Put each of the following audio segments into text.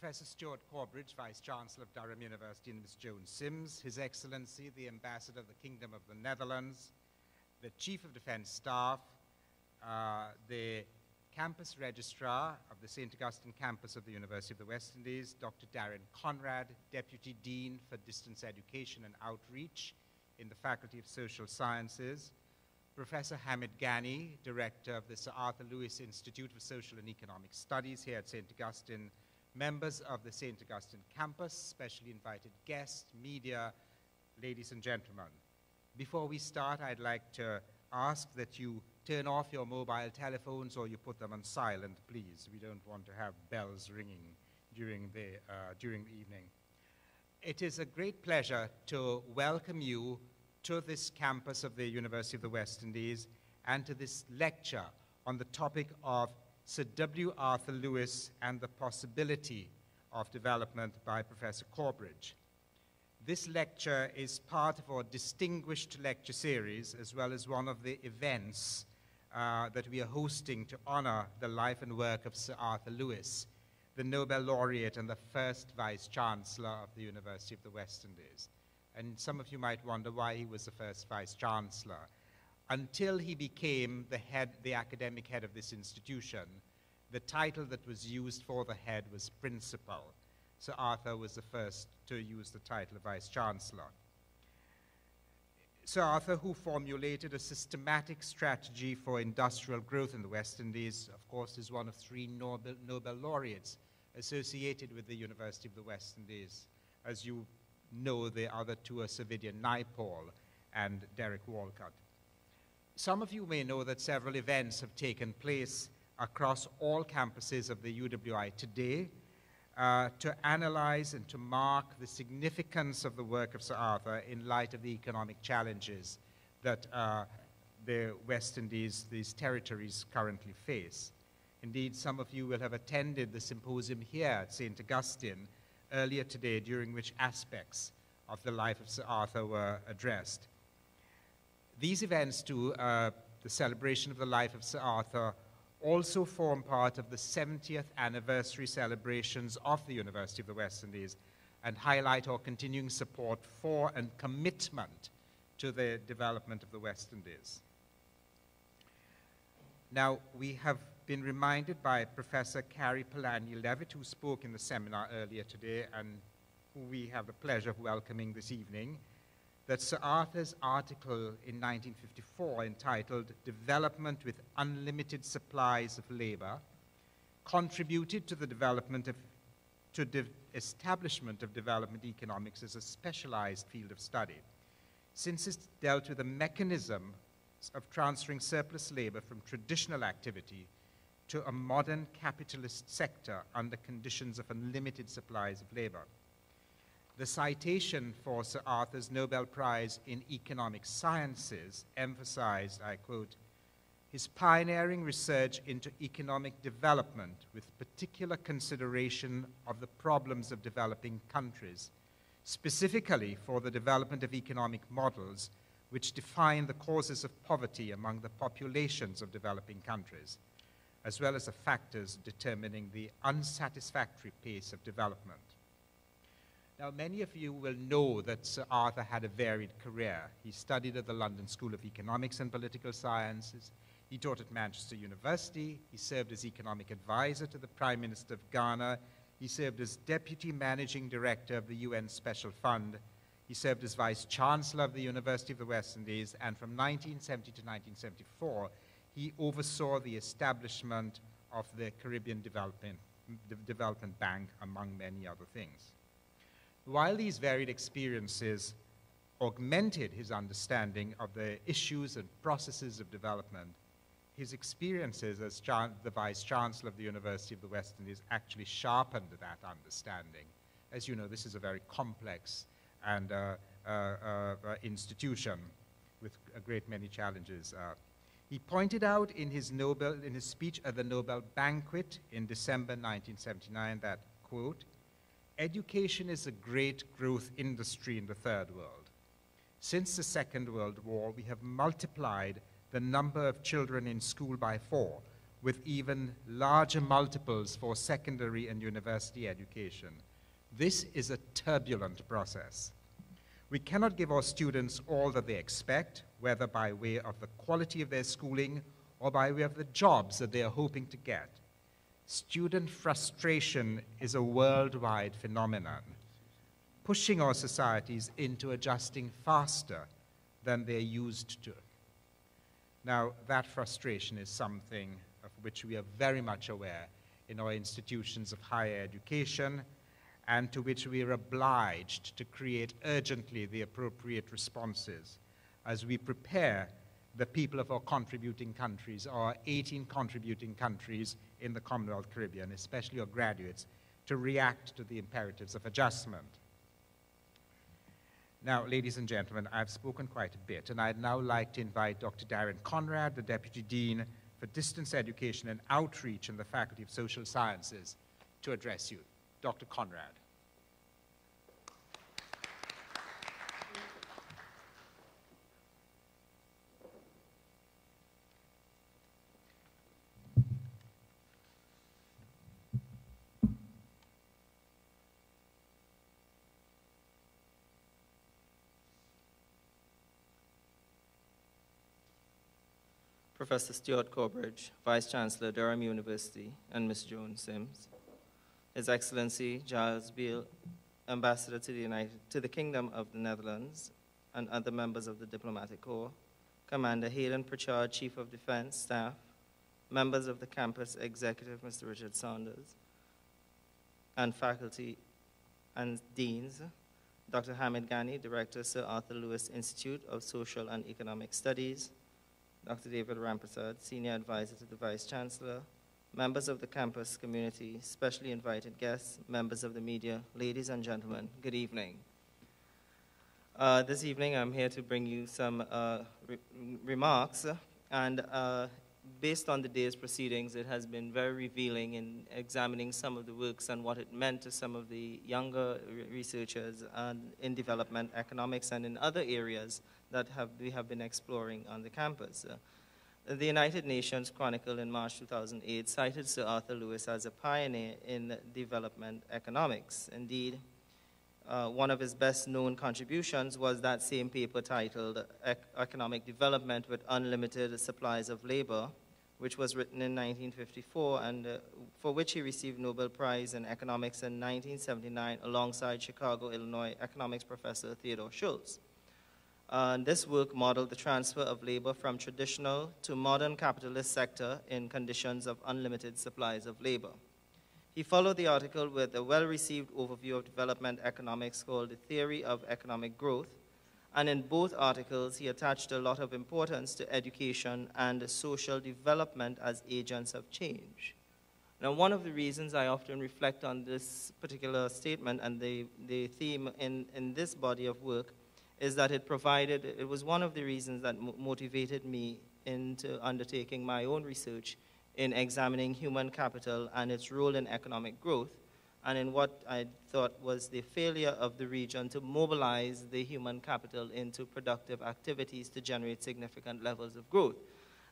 Professor Stuart Corbridge, Vice Chancellor of Durham University, and Ms. Joan Sims, His Excellency, the Ambassador of the Kingdom of the Netherlands, the Chief of Defense Staff, uh, the Campus Registrar of the St. Augustine campus of the University of the West Indies, Dr. Daren Conrad, Deputy Dean for Distance Education and Outreach in the Faculty of Social Sciences, Professor Hamid Ghany, Director of the Sir Arthur Lewis Institute for Social and Economic Studies here at St. Augustine, members of the St. Augustine campus, specially invited guests, media, ladies and gentlemen. Before we start, I'd like to ask that you turn off your mobile telephones or you put them on silent, please. We don't want to have bells ringing during the, uh, during the evening. It is a great pleasure to welcome you to this campus of the University of the West Indies and to this lecture on the topic of Sir W. Arthur Lewis and the possibility of development by Professor Corbridge. This lecture is part of our distinguished lecture series as well as one of the events uh, that we are hosting to honor the life and work of Sir Arthur Lewis, the Nobel laureate and the first Vice Chancellor of the University of the West Indies. And some of you might wonder why he was the first Vice Chancellor. Until he became the head, the academic head of this institution, the title that was used for the head was Principal. Sir Arthur was the first to use the title of Vice Chancellor. Sir Arthur, who formulated a systematic strategy for industrial growth in the West Indies, of course, is one of three Nobel, Nobel laureates associated with the University of the West Indies. As you know, the other two are Vidia Naipaul and Derek Walcott. Some of you may know that several events have taken place across all campuses of the UWI today, uh, to analyze and to mark the significance of the work of Sir Arthur in light of the economic challenges that uh, the West Indies, these territories currently face. Indeed, some of you will have attended the symposium here at St. Augustine earlier today, during which aspects of the life of Sir Arthur were addressed. These events, too, uh, the celebration of the life of Sir Arthur, also form part of the 70th anniversary celebrations of the University of the West Indies and highlight our continuing support for and commitment to the development of the West Indies. Now, we have been reminded by Professor Kari Polanyi Levitt, who spoke in the seminar earlier today and who we have the pleasure of welcoming this evening, that Sir Arthur's article in 1954 entitled Development with Unlimited Supplies of Labor contributed to the development of to the establishment of development economics as a specialized field of study. Since it dealt with the mechanism of transferring surplus labor from traditional activity to a modern capitalist sector under conditions of unlimited supplies of labor. The citation for Sir Arthur's Nobel Prize in Economic Sciences emphasized, I quote, his pioneering research into economic development with particular consideration of the problems of developing countries, specifically for the development of economic models which define the causes of poverty among the populations of developing countries, as well as the factors determining the unsatisfactory pace of development. Now, many of you will know that Sir Arthur had a varied career. He studied at the London School of Economics and Political Sciences. He taught at Manchester University. He served as economic advisor to the Prime Minister of Ghana. He served as deputy managing director of the UN Special Fund. He served as vice chancellor of the University of the West Indies. And from 1970 to 1974, he oversaw the establishment of the Caribbean Development, Development Bank, among many other things. While these varied experiences augmented his understanding of the issues and processes of development, his experiences as the Vice Chancellor of the University of the West Indies actually sharpened that understanding. As you know, this is a very complex and uh, uh, uh, institution with a great many challenges. Uh. he pointed out in his, Nobel, in his speech at the Nobel banquet in December 1979 that, quote, education is a great growth industry in the third world. Since the Second World War, we have multiplied the number of children in school by four, with even larger multiples for secondary and university education. This is a turbulent process. We cannot give our students all that they expect, whether by way of the quality of their schooling or by way of the jobs that they are hoping to get. Student frustration is a worldwide phenomenon, pushing our societies into adjusting faster than they're used to. Now, that frustration is something of which we are very much aware in our institutions of higher education and to which we are obliged to create urgently the appropriate responses as we prepare the people of our contributing countries, our 18 contributing countries in the Commonwealth Caribbean, especially our graduates, to react to the imperatives of adjustment. Now, ladies and gentlemen, I've spoken quite a bit, and I'd now like to invite Dr. Daren Conrad, the Deputy Dean for Distance Education and Outreach in the Faculty of Social Sciences, to address you. Dr. Conrad. Professor Stuart Corbridge, Vice Chancellor, Durham University, and Ms. Joan Sims. His Excellency Giles Beale, Ambassador to the, United, to the Kingdom of the Netherlands, and other members of the Diplomatic Corps, Commander Hayden Pritchard, Chief of Defense Staff, members of the campus executive, Mr. Richard Saunders, and faculty and deans, Dr. Hamid Ghany, Director, Sir Arthur Lewis Institute of Social and Economic Studies, Dr. David Rampersad, Senior Advisor to the Vice Chancellor, members of the campus community, specially invited guests, members of the media, ladies and gentlemen, good evening. Uh, this evening I'm here to bring you some uh, re remarks, and uh, based on the day's proceedings, it has been very revealing in examining some of the works and what it meant to some of the younger researchers in development economics and in other areas that have, we have been exploring on the campus. Uh, the United Nations Chronicle in March 2008 cited Sir Arthur Lewis as a pioneer in development economics. Indeed, uh, one of his best known contributions was that same paper titled Economic Development with Unlimited Supplies of Labor, which was written in 1954 and uh, for which he received Nobel Prize in Economics in 1979 alongside Chicago, Illinois economics professor Theodore Schultz. Uh, this work modeled the transfer of labor from traditional to modern capitalist sector in conditions of unlimited supplies of labor. He followed the article with a well-received overview of development economics called The Theory of Economic Growth, and in both articles he attached a lot of importance to education and social development as agents of change. Now, one of the reasons I often reflect on this particular statement and the, the theme in, in this body of work is that it provided, it was one of the reasons that motivated me into undertaking my own research in examining human capital and its role in economic growth, and in what I thought was the failure of the region to mobilize the human capital into productive activities to generate significant levels of growth.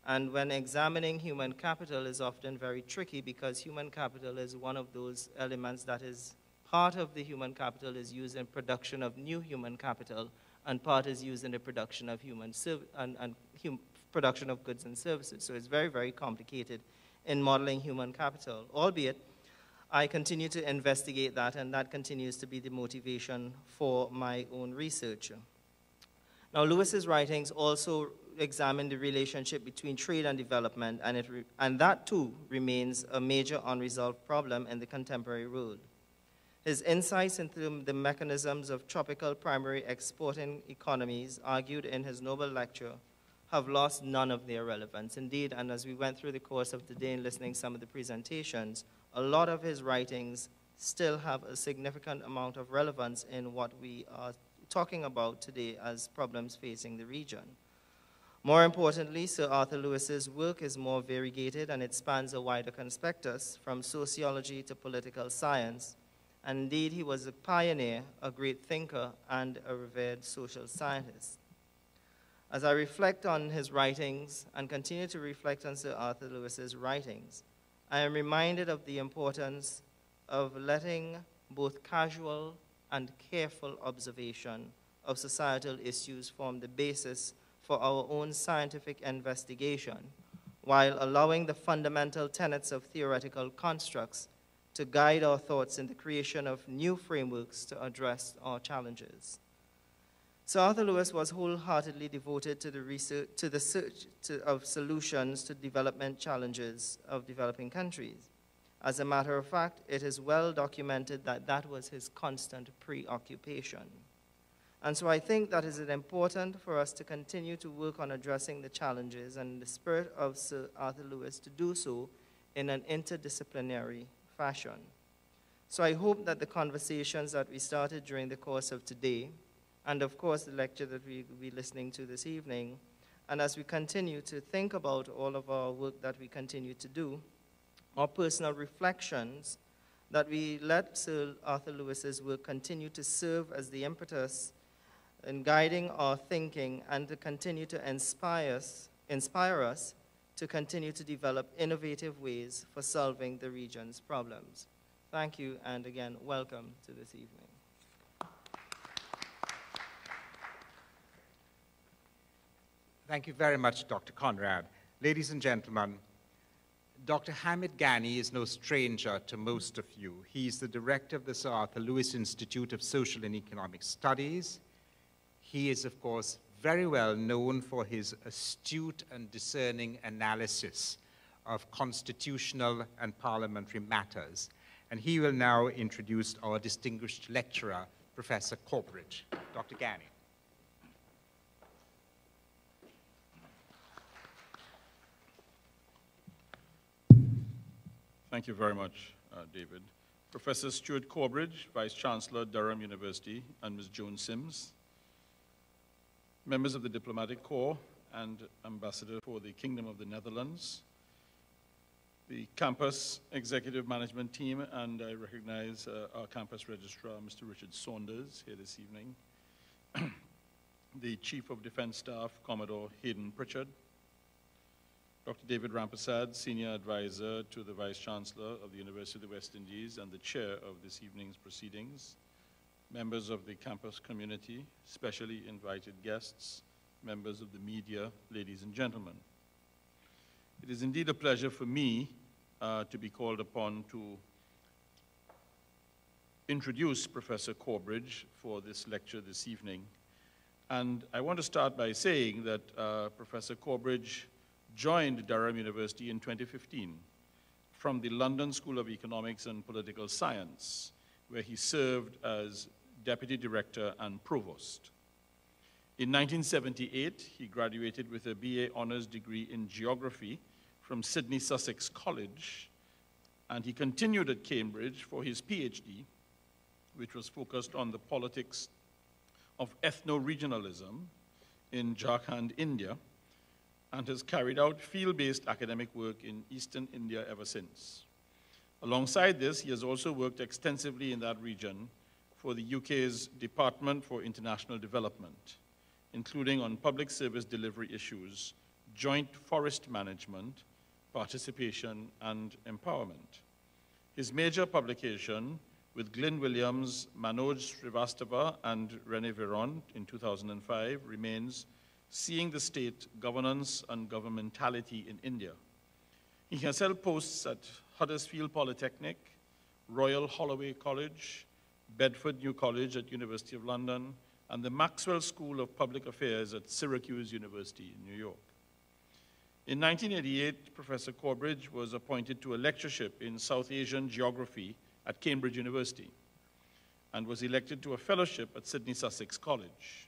And when examining human capital is often very tricky because human capital is one of those elements that is part of the human capital is used in production of new human capital, and part is used in the production of human and, and hum production of goods and services. So it's very, very complicated in modeling human capital, albeit I continue to investigate that, and that continues to be the motivation for my own research. Now, Lewis's writings also examine the relationship between trade and development, and, it and that too remains a major unresolved problem in the contemporary world. His insights into the mechanisms of tropical primary exporting economies, argued in his Nobel lecture, have lost none of their relevance. Indeed, and as we went through the course of the day and listening some of the presentations, a lot of his writings still have a significant amount of relevance in what we are talking about today as problems facing the region. More importantly, Sir Arthur Lewis's work is more variegated and it spans a wider conspectus from sociology to political science, and indeed, he was a pioneer, a great thinker, and a revered social scientist. As I reflect on his writings and continue to reflect on Sir Arthur Lewis's writings, I am reminded of the importance of letting both casual and careful observation of societal issues form the basis for our own scientific investigation, while allowing the fundamental tenets of theoretical constructs to guide our thoughts in the creation of new frameworks to address our challenges. Sir Arthur Lewis was wholeheartedly devoted to the, research, to the search to, of solutions to development challenges of developing countries. As a matter of fact, it is well documented that that was his constant preoccupation. And so I think that it is important for us to continue to work on addressing the challenges and the spirit of Sir Arthur Lewis to do so in an interdisciplinary fashion. So I hope that the conversations that we started during the course of today, and of course the lecture that we will be listening to this evening, and as we continue to think about all of our work that we continue to do, our personal reflections, that we let Sir Arthur Lewis's work continue to serve as the impetus in guiding our thinking and to continue to inspire us, inspire us to continue to develop innovative ways for solving the region's problems. Thank you, and again, welcome to this evening. Thank you very much, Dr. Conrad. Ladies and gentlemen, Dr. Hamid Ghany is no stranger to most of you. He's the director of the Sir Arthur Lewis Institute of Social and Economic Studies. He is, of course, very well known for his astute and discerning analysis of constitutional and parliamentary matters. And he will now introduce our distinguished lecturer, Professor Corbridge. Dr. Ghany. Thank you very much, uh, David. Professor Stuart Corbridge, Vice Chancellor, Durham University, and Ms. Joan Sims, members of the Diplomatic Corps and Ambassador for the Kingdom of the Netherlands, the campus executive management team, and I recognize uh, our campus registrar, Mr. Richard Saunders, here this evening, the Chief of Defense Staff, Commodore Hayden Pritchard, Dr. David Rampersad, Senior Advisor to the Vice Chancellor of the University of the West Indies and the Chair of this evening's proceedings, members of the campus community, specially invited guests, members of the media, ladies and gentlemen. It is indeed a pleasure for me uh, to be called upon to introduce Professor Corbridge for this lecture this evening. And I want to start by saying that uh, Professor Corbridge joined Durham University in 2015 from the London School of Economics and Political Science, where he served as Deputy Director and Provost. In 1978, he graduated with a BA Honours degree in Geography from Sidney Sussex College, and he continued at Cambridge for his PhD, which was focused on the politics of ethno-regionalism in Jharkhand, India, and has carried out field-based academic work in eastern India ever since. Alongside this, he has also worked extensively in that region for the UK's Department for International Development, including on public service delivery issues, joint forest management, participation, and empowerment. His major publication with Glyn Williams, Manoj Srivastava, and Rene Veron in 2005 remains Seeing the State, Governance and Governmentality in India. He has held posts at Huddersfield Polytechnic, Royal Holloway College, Bedford New College at University of London, and the Maxwell School of Public Affairs at Syracuse University in New York. In 1988, Professor Corbridge was appointed to a lectureship in South Asian geography at Cambridge University and was elected to a fellowship at Sidney Sussex College.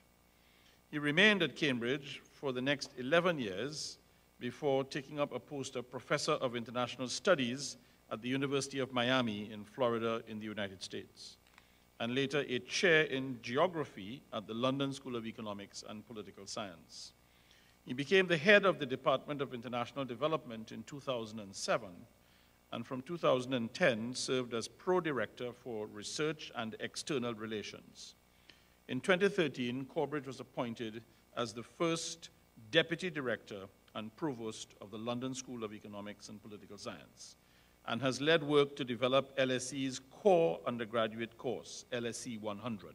He remained at Cambridge for the next 11 years before taking up a post of professor of international studies at the University of Miami in Florida in the United States, and later a chair in geography at the London School of Economics and Political Science. He became the head of the Department of International Development in 2007, and from 2010 served as pro-director for research and external relations. In 2013, Corbridge was appointed as the first Deputy Director and Provost of the London School of Economics and Political Science, and has led work to develop LSE's core undergraduate course, LSE 100.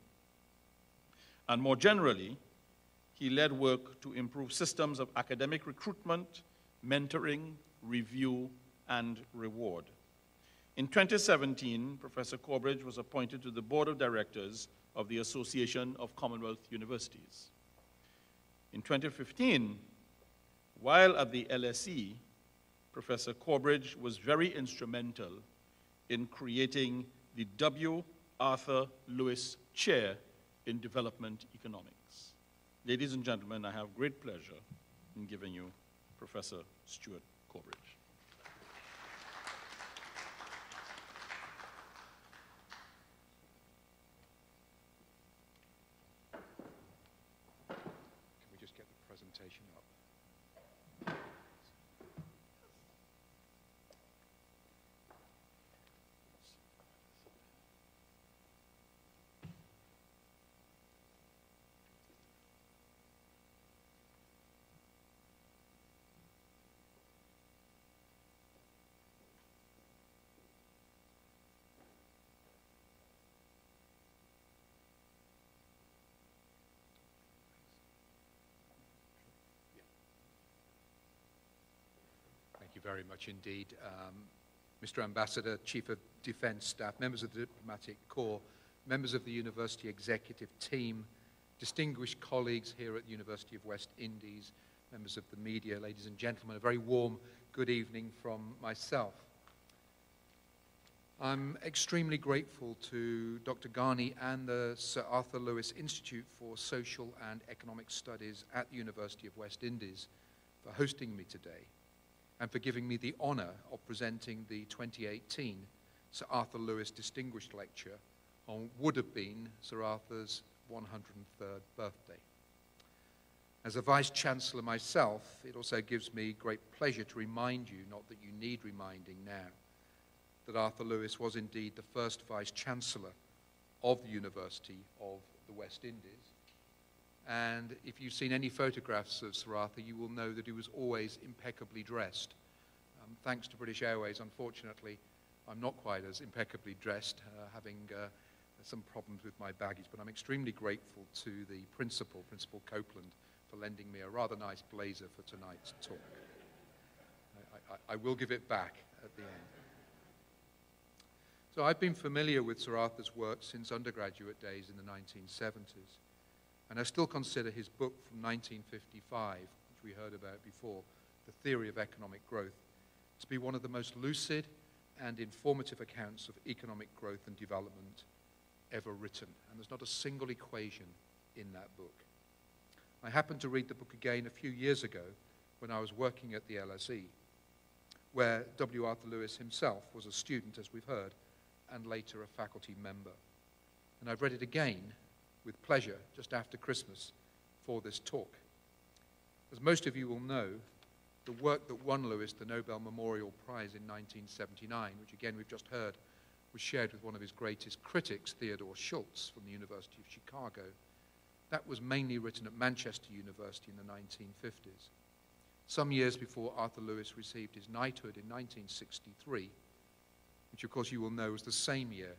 And more generally, he led work to improve systems of academic recruitment, mentoring, review, and reward. In 2017, Professor Corbridge was appointed to the Board of Directors of the Association of Commonwealth Universities. In 2015, while at the LSE, Professor Corbridge was very instrumental in creating the W. Arthur Lewis Chair in Development Economics. Ladies and gentlemen, I have great pleasure in giving you Professor Stuart Corbridge. Very much indeed. Um, Mr. Ambassador, Chief of Defense Staff, members of the Diplomatic Corps, members of the University Executive Team, distinguished colleagues here at the University of West Indies, members of the media, ladies and gentlemen, a very warm good evening from myself. I'm extremely grateful to Dr. Ghany and the Sir Arthur Lewis Institute for Social and Economic Studies at the University of West Indies for hosting me today and for giving me the honor of presenting the 2018 Sir Arthur Lewis Distinguished Lecture on would have been Sir Arthur's 103rd birthday. As a Vice Chancellor myself, it also gives me great pleasure to remind you, not that you need reminding now, that Arthur Lewis was indeed the first Vice Chancellor of the University of the West Indies. And if you've seen any photographs of Sir Arthur, you will know that he was always impeccably dressed. Um, thanks to British Airways, unfortunately, I'm not quite as impeccably dressed, uh, having uh, some problems with my baggage, but I'm extremely grateful to the principal, Principal Copeland, for lending me a rather nice blazer for tonight's talk. I, I, I will give it back at the end. So I've been familiar with Sir Arthur's work since undergraduate days in the 1970s. And I still consider his book from 1955, which we heard about before, The Theory of Economic Growth, to be one of the most lucid and informative accounts of economic growth and development ever written. And there's not a single equation in that book. I happened to read the book again a few years ago when I was working at the LSE, where W. Arthur Lewis himself was a student, as we've heard, and later a faculty member. And I've read it again with pleasure just after Christmas for this talk. As most of you will know, the work that won Lewis the Nobel Memorial Prize in 1979, which again we've just heard, was shared with one of his greatest critics, Theodore Schultz from the University of Chicago. That was mainly written at Manchester University in the 1950s. Some years before Arthur Lewis received his knighthood in 1963, which of course you will know was the same year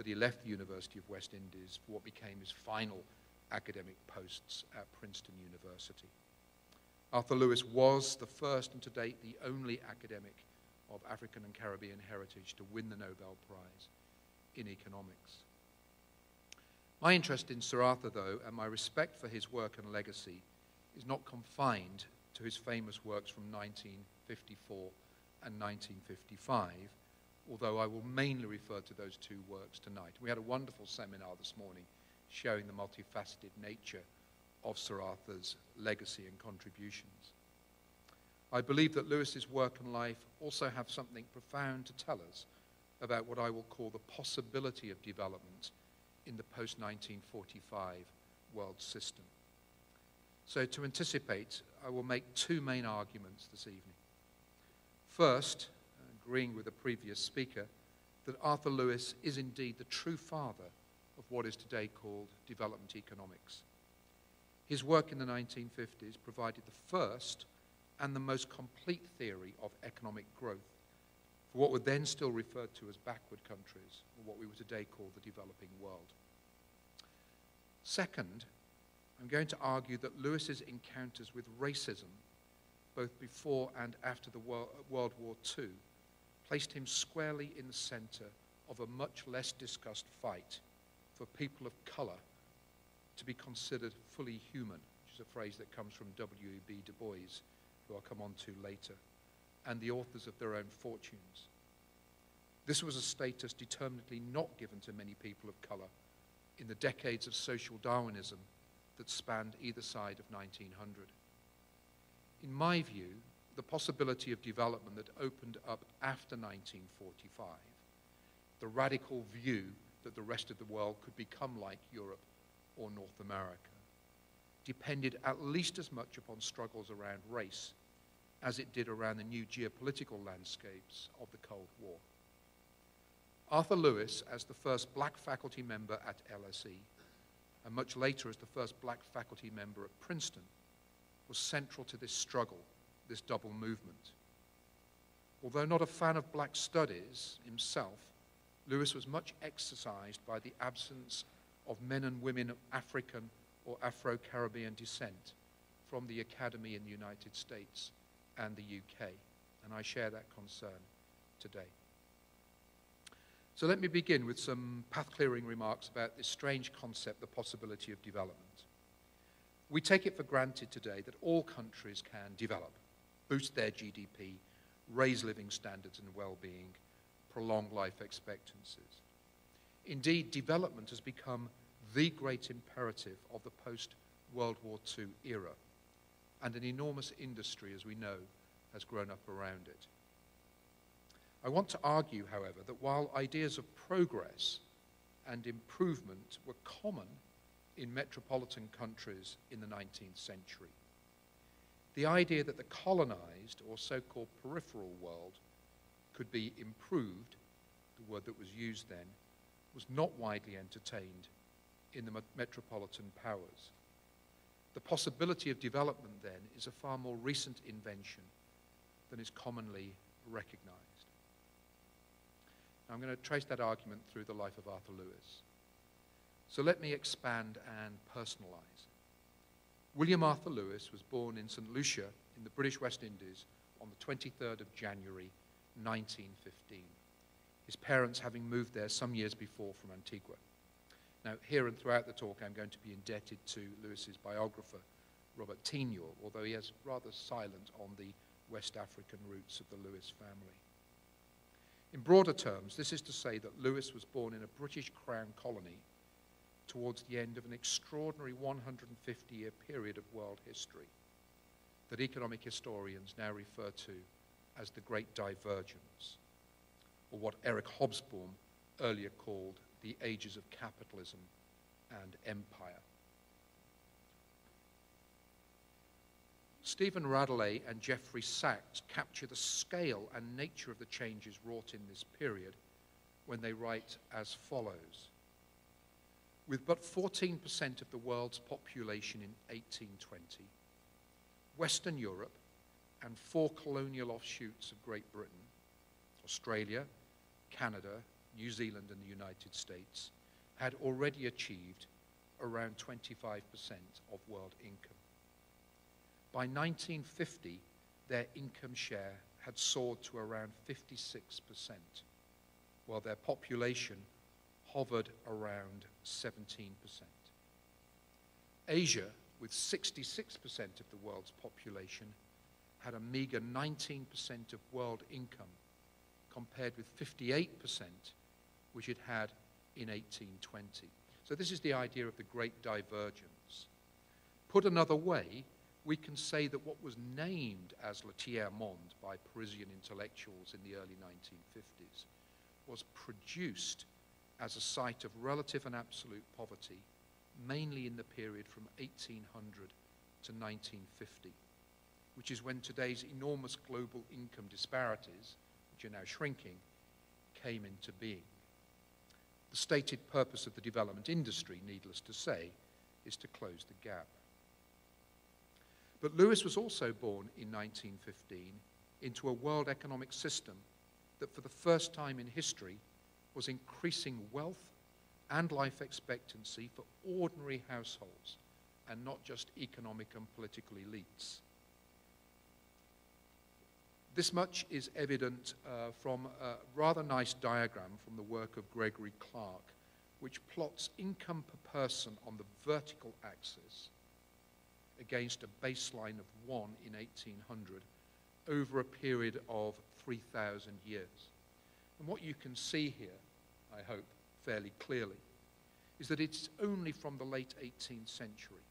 that he left the University of West Indies for what became his final academic posts at Princeton University. Arthur Lewis was the first and to date the only academic of African and Caribbean heritage to win the Nobel Prize in economics. My interest in Sir Arthur, though, and my respect for his work and legacy is not confined to his famous works from 1954 and 1955, although I will mainly refer to those two works tonight. We had a wonderful seminar this morning showing the multifaceted nature of Sir Arthur's legacy and contributions. I believe that Lewis's work and life also have something profound to tell us about what I will call the possibility of development in the post-1945 world system. So to anticipate, I will make two main arguments this evening. First, agreeing with the previous speaker, that Arthur Lewis is indeed the true father of what is today called development economics. His work in the 1950s provided the first and the most complete theory of economic growth for what were then still referred to as backward countries, or what we would today call the developing world. Second, I'm going to argue that Lewis's encounters with racism, both before and after the World War II, placed him squarely in the center of a much less discussed fight for people of color to be considered fully human, which is a phrase that comes from W.E.B. Du Bois, who I'll come on to later, and the authors of their own fortunes. This was a status determinedly not given to many people of color in the decades of social Darwinism that spanned either side of 1900. In my view, the possibility of development that opened up after 1945, the radical view that the rest of the world could become like Europe or North America, depended at least as much upon struggles around race as it did around the new geopolitical landscapes of the Cold War. Arthur Lewis, as the first black faculty member at LSE, and much later as the first black faculty member at Princeton, was central to this struggle, this double movement. Although not a fan of black studies himself, Lewis was much exercised by the absence of men and women of African or Afro-Caribbean descent from the academy in the United States and the UK, and I share that concern today. So let me begin with some path-clearing remarks about this strange concept, the possibility of development. We take it for granted today that all countries can develop, boost their GDP, raise living standards and well-being, prolong life expectancies. Indeed, development has become the great imperative of the post-World War II era, and an enormous industry, as we know, has grown up around it. I want to argue, however, that while ideas of progress and improvement were common in metropolitan countries in the 19th century, the idea that the colonized or so-called peripheral world could be improved, the word that was used then, was not widely entertained in the metropolitan powers. The possibility of development then is a far more recent invention than is commonly recognized. Now, I'm going to trace that argument through the life of Arthur Lewis. So let me expand and personalize. William Arthur Lewis was born in St. Lucia in the British West Indies on the 23rd of January 1915, his parents having moved there some years before from Antigua. Now, here and throughout the talk, I'm going to be indebted to Lewis's biographer, Robert Tignor, although he is rather silent on the West African roots of the Lewis family. In broader terms, this is to say that Lewis was born in a British Crown colony towards the end of an extraordinary 150-year period of world history that economic historians now refer to as the Great Divergence, or what Eric Hobsbawm earlier called the ages of capitalism and empire. Stephen Radelet and Jeffrey Sachs capture the scale and nature of the changes wrought in this period when they write as follows. With but 14% of the world's population in 1820, Western Europe and four colonial offshoots of Great Britain, Australia, Canada, New Zealand, and the United States, had already achieved around 25% of world income. By 1950, their income share had soared to around 56%, while their population hovered around 17%. Asia, with 66% of the world's population, had a meager 19% of world income, compared with 58% which it had in 1820. So this is the idea of the great divergence. Put another way, we can say that what was named as Le Tiers-Monde by Parisian intellectuals in the early 1950s was produced as a site of relative and absolute poverty, mainly in the period from 1800 to 1950, which is when today's enormous global income disparities, which are now shrinking, came into being. The stated purpose of the development industry, needless to say, is to close the gap. But Lewis was also born in 1915 into a world economic system that for the first time in history was increasing wealth and life expectancy for ordinary households and not just economic and political elites. This much is evident uh, from a rather nice diagram from the work of Gregory Clark, which plots income per person on the vertical axis against a baseline of 1 in 1800 over a period of 3,000 years. And what you can see here, I hope, fairly clearly, is that it's only from the late 18th century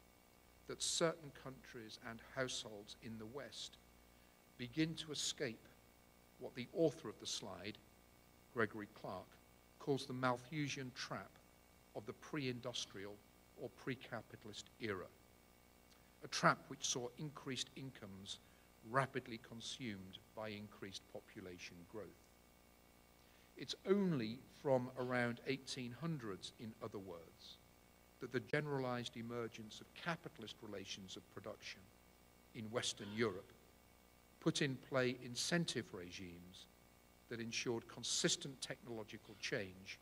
that certain countries and households in the West begin to escape what the author of the slide, Gregory Clark, calls the Malthusian trap of the pre-industrial or pre-capitalist era. A trap which saw increased incomes rapidly consumed by increased population growth. It's only from around 1800s, in other words, that the generalized emergence of capitalist relations of production in Western Europe put in play incentive regimes that ensured consistent technological change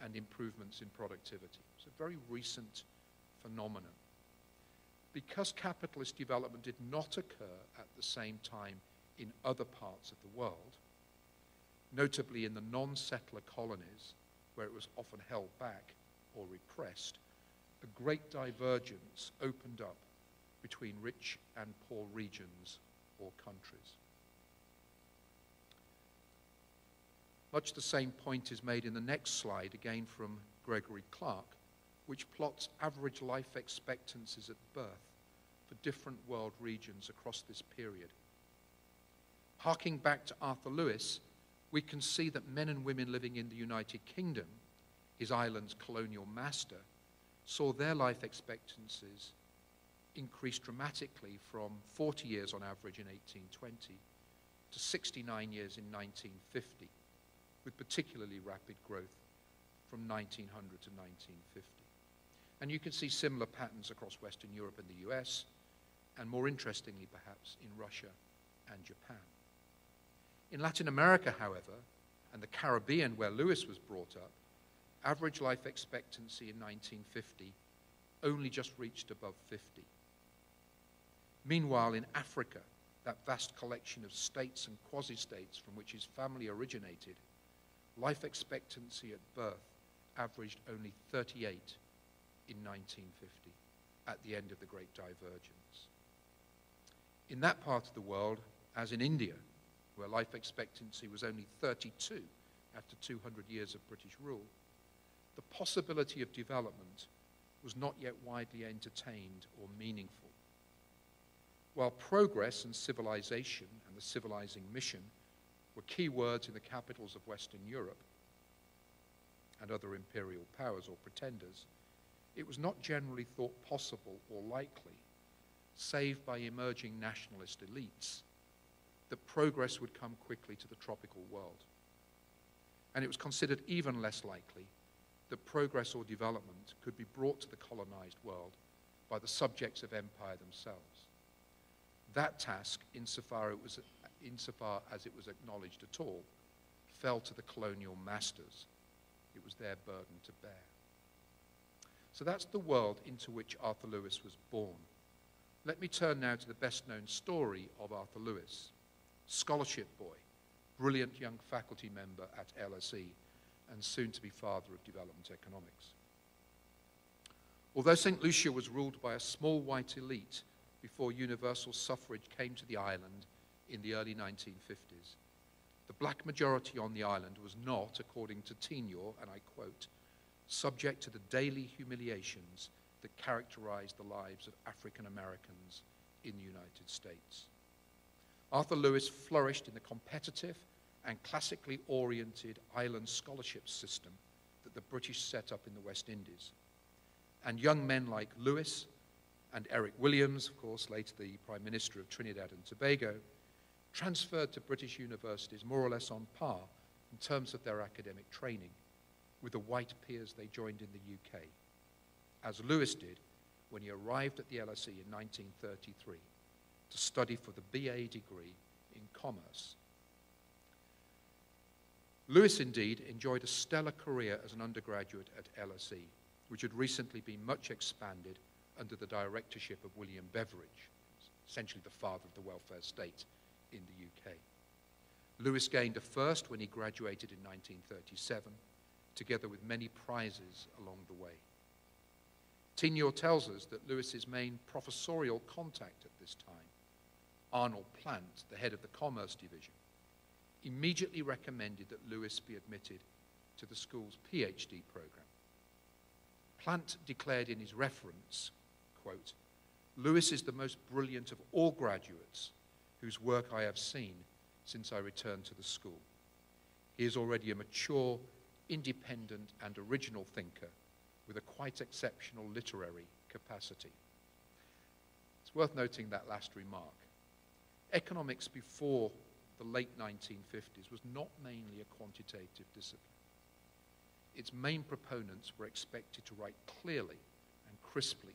and improvements in productivity. It's a very recent phenomenon. Because capitalist development did not occur at the same time in other parts of the world, notably in the non-settler colonies, where it was often held back or repressed, a great divergence opened up between rich and poor regions or countries. Much the same point is made in the next slide, again from Gregory Clark, which plots average life expectancies at birth for different world regions across this period. Harking back to Arthur Lewis, we can see that men and women living in the United Kingdom, his island's colonial master, saw their life expectancies increase dramatically from 40 years on average in 1820 to 69 years in 1950, with particularly rapid growth from 1900 to 1950. And you can see similar patterns across Western Europe and the US, and more interestingly perhaps in Russia and Japan. In Latin America, however, and the Caribbean where Lewis was brought up, average life expectancy in 1950 only just reached above 50. Meanwhile, in Africa, that vast collection of states and quasi-states from which his family originated, life expectancy at birth averaged only 38 in 1950, at the end of the Great Divergence. In that part of the world, as in India, where life expectancy was only 32 after 200 years of British rule, the possibility of development was not yet widely entertained or meaningful. While progress and civilization and the civilizing mission were key words in the capitals of Western Europe and other imperial powers or pretenders, it was not generally thought possible or likely, save by emerging nationalist elites, that progress would come quickly to the tropical world. And it was considered even less likely that progress or development could be brought to the colonized world by the subjects of empire themselves. That task, insofar, it was, insofar as it was acknowledged at all, fell to the colonial masters. It was their burden to bear. So that's the world into which Arthur Lewis was born. Let me turn now to the best known story of Arthur Lewis scholarship boy, brilliant young faculty member at LSE, and soon to be father of development economics. Although St. Lucia was ruled by a small white elite before universal suffrage came to the island in the early 1950s, the black majority on the island was not, according to Tignor, and I quote, subject to the daily humiliations that characterized the lives of African Americans in the United States. Arthur Lewis flourished in the competitive and classically oriented island scholarship system that the British set up in the West Indies. And young men like Lewis and Eric Williams, of course, later the Prime Minister of Trinidad and Tobago, transferred to British universities more or less on par in terms of their academic training with the white peers they joined in the UK, as Lewis did when he arrived at the LSE in 1933 to study for the BA degree in commerce. Lewis, indeed, enjoyed a stellar career as an undergraduate at LSE, which had recently been much expanded under the directorship of William Beveridge, essentially the father of the welfare state in the UK. Lewis gained a first when he graduated in 1937, together with many prizes along the way. Tignor tells us that Lewis's main professorial contact at this time, Arnold Plant, the head of the Commerce Division, immediately recommended that Lewis be admitted to the school's PhD program. Plant declared in his reference, quote, Lewis is the most brilliant of all graduates whose work I have seen since I returned to the school. He is already a mature, independent, and original thinker with a quite exceptional literary capacity. It's worth noting that last remark. Economics before the late 1950s was not mainly a quantitative discipline. Its main proponents were expected to write clearly and crisply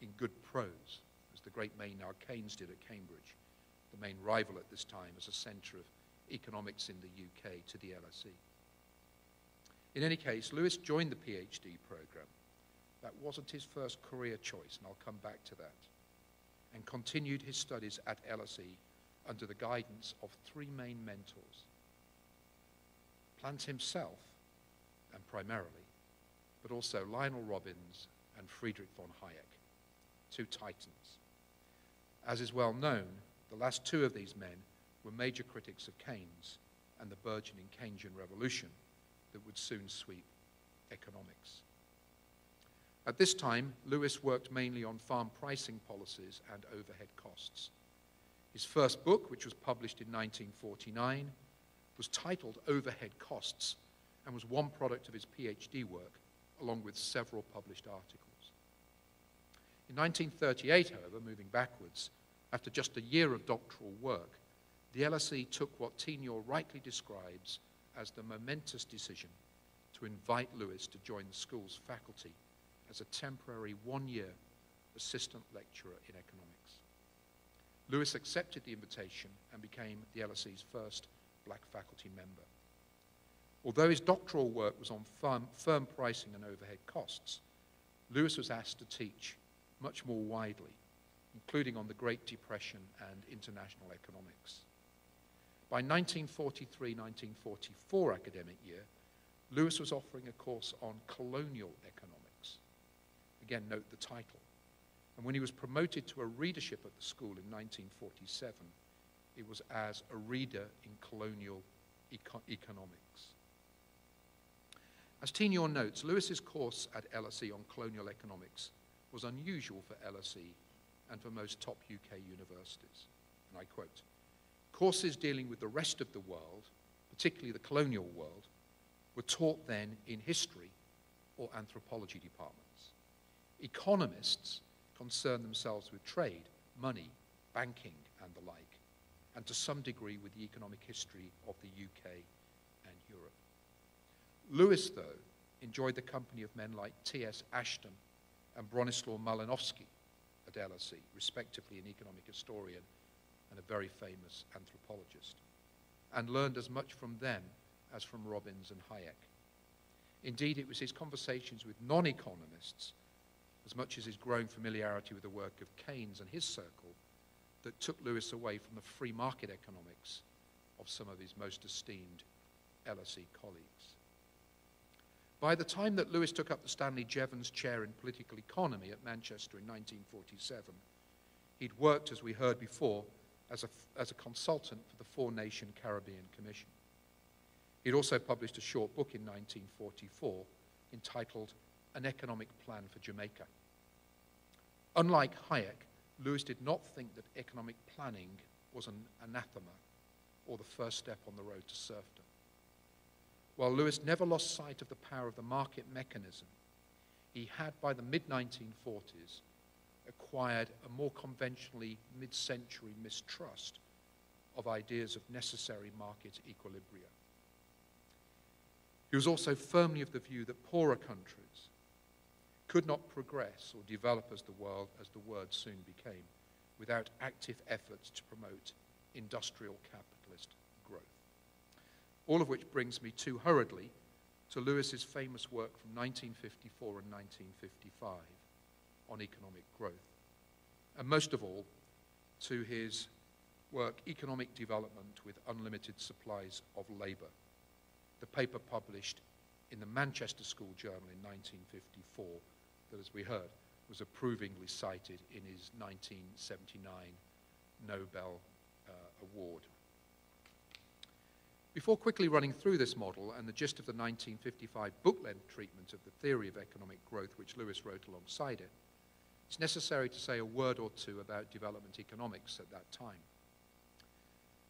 in good prose, as the great Maynard Keynes did at Cambridge, the main rival at this time as a centre of economics in the UK to the LSE. In any case, Lewis joined the PhD program. That wasn't his first career choice, and I'll come back to that, and continued his studies at LSE under the guidance of three main mentors. Plant himself, and primarily, but also Lionel Robbins and Friedrich von Hayek, two titans. As is well known, the last two of these men were major critics of Keynes and the burgeoning Keynesian revolution that would soon sweep economics. At this time, Lewis worked mainly on farm pricing policies and overhead costs. His first book, which was published in 1949, was titled Overhead Costs and was one product of his PhD work, along with several published articles. In 1938, however, moving backwards, after just a year of doctoral work, the LSE took what Tignor rightly describes as the momentous decision to invite Lewis to join the school's faculty as a temporary one-year assistant lecturer in economics. Lewis accepted the invitation and became the LSE's first black faculty member. Although his doctoral work was on firm, firm pricing and overhead costs, Lewis was asked to teach much more widely, including on the Great Depression and international economics. By 1943-1944 academic year, Lewis was offering a course on colonial economics. Again, note the title. And when he was promoted to a readership at the school in 1947, it was as a reader in colonial eco economics. As Tignor notes, Lewis's course at LSE on colonial economics was unusual for LSE and for most top UK universities. And I quote, courses dealing with the rest of the world, particularly the colonial world, were taught then in history or anthropology departments. Economists concerned themselves with trade, money, banking, and the like, and to some degree with the economic history of the UK and Europe. Lewis, though, enjoyed the company of men like T.S. Ashton and Bronislaw Malinowski at LSE, respectively an economic historian and a very famous anthropologist, and learned as much from them as from Robbins and Hayek. Indeed, it was his conversations with non-economists, as much as his growing familiarity with the work of Keynes and his circle, that took Lewis away from the free market economics of some of his most esteemed LSE colleagues. By the time that Lewis took up the Stanley Jevons Chair in Political Economy at Manchester in 1947, he'd worked, as we heard before, as a, as a consultant for the Four Nation Caribbean Commission. He'd also published a short book in 1944 entitled An Economic Plan for Jamaica. Unlike Hayek, Lewis did not think that economic planning was an anathema or the first step on the road to serfdom. While Lewis never lost sight of the power of the market mechanism, he had by the mid 1940s acquired a more conventionally mid century mistrust of ideas of necessary market equilibria. He was also firmly of the view that poorer countries could not progress or develop as the world, as the word soon became, without active efforts to promote industrial capitalist growth. All of which brings me too hurriedly to Lewis's famous work from 1954 and 1955 on economic growth, and most of all to his work, Economic Development with Unlimited Supplies of Labour, the paper published in the Manchester School Journal in 1954 that, as we heard, was approvingly cited in his 1979 Nobel uh, Award. Before quickly running through this model and the gist of the 1955 book-length treatment of the theory of economic growth which Lewis wrote alongside it, it's necessary to say a word or two about development economics at that time.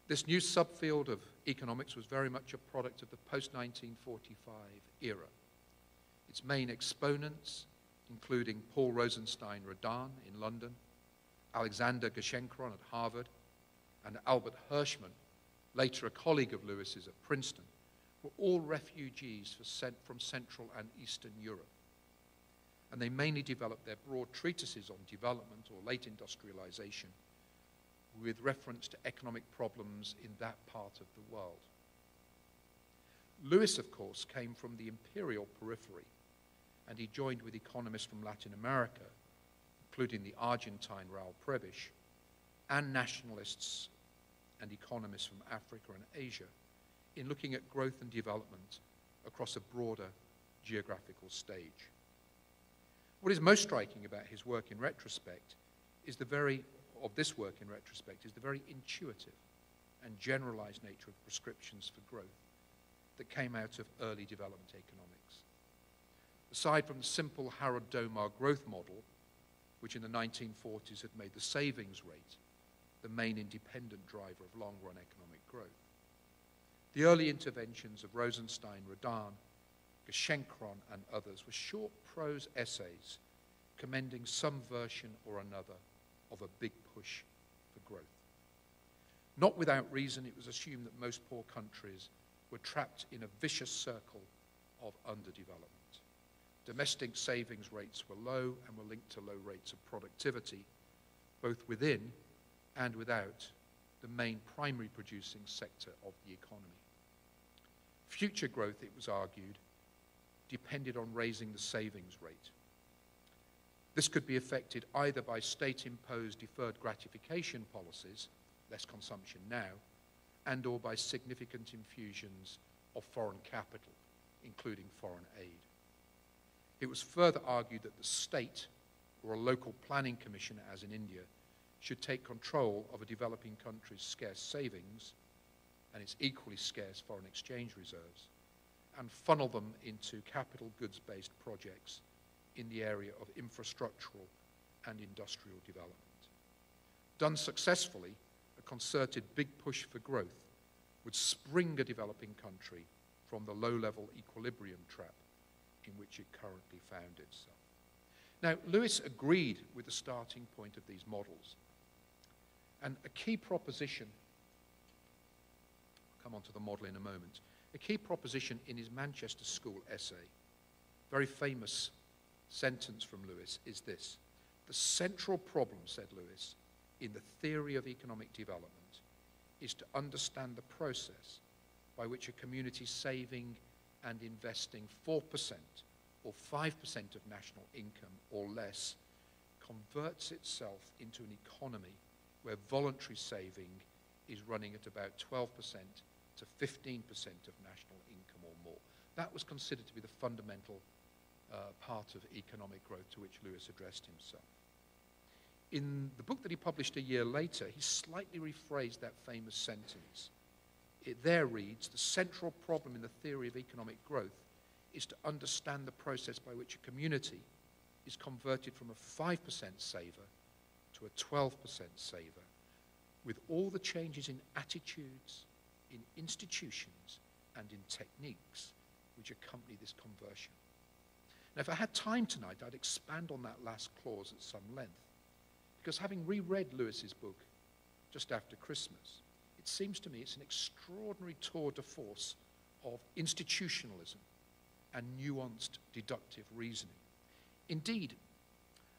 This new subfield of economics was very much a product of the post-1945 era. Its main exponents, including Paul Rosenstein Rodan in London, Alexander Gerschenkron at Harvard, and Albert Hirschman, later a colleague of Lewis's at Princeton, were all refugees from Central and Eastern Europe. And they mainly developed their broad treatises on development or late industrialization with reference to economic problems in that part of the world. Lewis, of course, came from the imperial periphery, and he joined with economists from Latin America, including the Argentine Raul Prebisch, and nationalists and economists from Africa and Asia in looking at growth and development across a broader geographical stage. What is most striking about his work in retrospect is the very of this work in retrospect is the very intuitive and generalized nature of prescriptions for growth that came out of early development economics. Aside from the simple Harrod-Domar growth model, which in the 1940s had made the savings rate the main independent driver of long-run economic growth. The early interventions of Rosenstein, Rodan, Gerschenkron, and others were short prose essays commending some version or another of a big push for growth. Not without reason, it was assumed that most poor countries were trapped in a vicious circle of underdevelopment. Domestic savings rates were low and were linked to low rates of productivity, both within and without the main primary producing sector of the economy. Future growth, it was argued, depended on raising the savings rate. This could be affected either by state-imposed deferred gratification policies, less consumption now, and or by significant infusions of foreign capital, including foreign aid. It was further argued that the state, or a local planning commission as in India, should take control of a developing country's scarce savings and its equally scarce foreign exchange reserves and funnel them into capital goods-based projects in the area of infrastructural and industrial development. Done successfully, a concerted big push for growth would spring a developing country from the low-level equilibrium trap in which it currently found itself. Now, Lewis agreed with the starting point of these models. And a key proposition, I'll come on to the model in a moment, a key proposition in his Manchester School essay, very famous sentence from Lewis is this. The central problem, said Lewis, in the theory of economic development is to understand the process by which a community saving and investing 4% or 5% of national income or less converts itself into an economy where voluntary saving is running at about 12% to 15% of national income or more. That was considered to be the fundamental uh, part of economic growth to which Lewis addressed himself. In the book that he published a year later, he slightly rephrased that famous sentence. It there reads, the central problem in the theory of economic growth is to understand the process by which a community is converted from a 5% saver to a 12% saver with all the changes in attitudes, in institutions, and in techniques which accompany this conversion. Now, if I had time tonight, I'd expand on that last clause at some length. Because having reread Lewis's book just after Christmas, it seems to me it's an extraordinary tour de force of institutionalism and nuanced deductive reasoning. Indeed,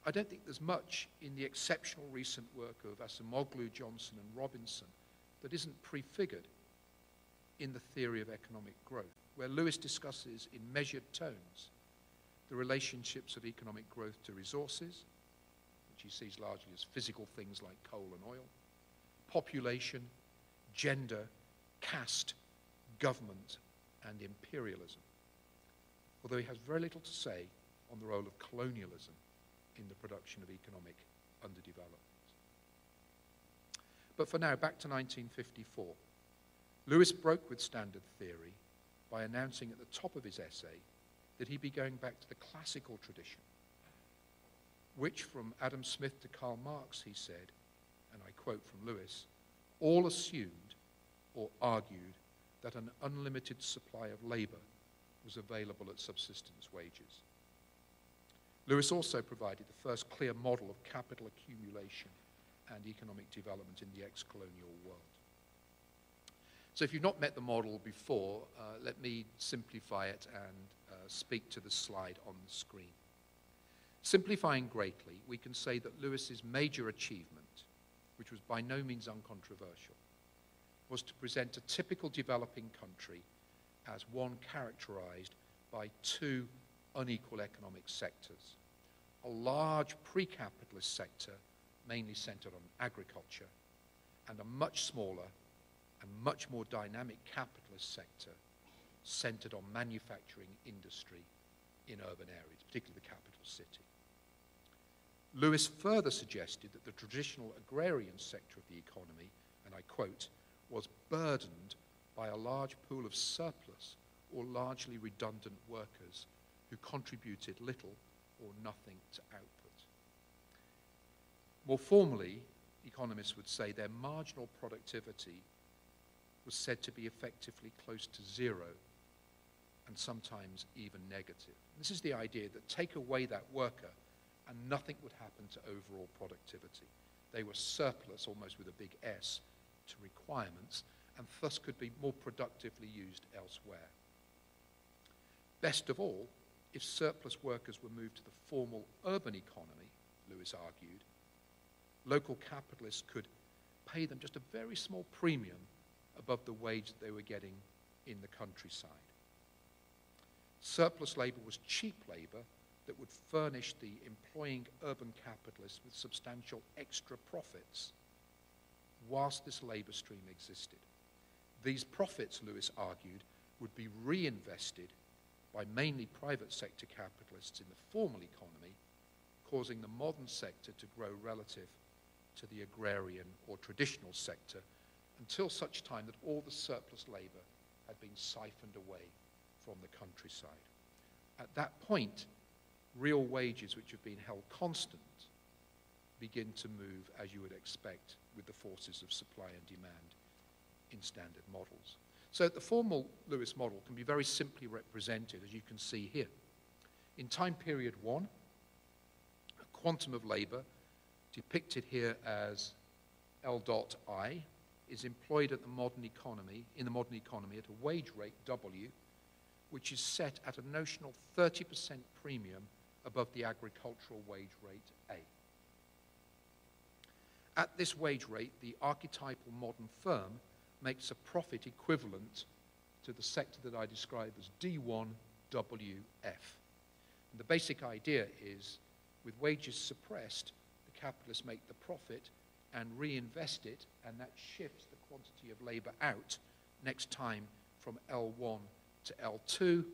I don't think there's much in the exceptional recent work of Acemoglu, Johnson, and Robinson that isn't prefigured in the theory of economic growth, where Lewis discusses in measured tones the relationships of economic growth to resources, which he sees largely as physical things like coal and oil, population, gender, caste, government, and imperialism. Although he has very little to say on the role of colonialism in the production of economic underdevelopment. But for now, back to 1954. Lewis broke with standard theory by announcing at the top of his essay that he'd be going back to the classical tradition, which from Adam Smith to Karl Marx, he said, and I quote from Lewis, all assumed or argued that an unlimited supply of labor was available at subsistence wages. Lewis also provided the first clear model of capital accumulation and economic development in the ex-colonial world. So if you've not met the model before, uh, let me simplify it and uh, speak to the slide on the screen. Simplifying greatly, we can say that Lewis's major achievement, which was by no means uncontroversial, was to present a typical developing country as one characterized by two unequal economic sectors. A large pre-capitalist sector, mainly centered on agriculture, and a much smaller and much more dynamic capitalist sector centered on manufacturing industry in urban areas, particularly the capital city. Lewis further suggested that the traditional agrarian sector of the economy, and I quote, was burdened by a large pool of surplus or largely redundant workers who contributed little or nothing to output. More formally, economists would say their marginal productivity was said to be effectively close to zero and sometimes even negative. This is the idea that take away that worker and nothing would happen to overall productivity. They were surplus, almost with a big S, to requirements, and thus could be more productively used elsewhere. Best of all, if surplus workers were moved to the formal urban economy, Lewis argued, local capitalists could pay them just a very small premium above the wage that they were getting in the countryside. Surplus labor was cheap labor that would furnish the employing urban capitalists with substantial extra profits whilst this labor stream existed. These profits, Lewis argued, would be reinvested by mainly private sector capitalists in the formal economy, causing the modern sector to grow relative to the agrarian or traditional sector until such time that all the surplus labor had been siphoned away from the countryside. At that point, real wages, which have been held constant, begin to move as you would expect with the forces of supply and demand in standard models. So the formal Lewis model can be very simply represented, as you can see here. In time period one, a quantum of labor, depicted here as L dot I, is employed at the modern economy, in the modern economy at a wage rate W, which is set at a notional 30% premium above the agricultural wage rate. At this wage rate, the archetypal modern firm makes a profit equivalent to the sector that I describe as D1WF. And the basic idea is with wages suppressed, the capitalists make the profit and reinvest it, and that shifts the quantity of labor out next time from L1 to L2.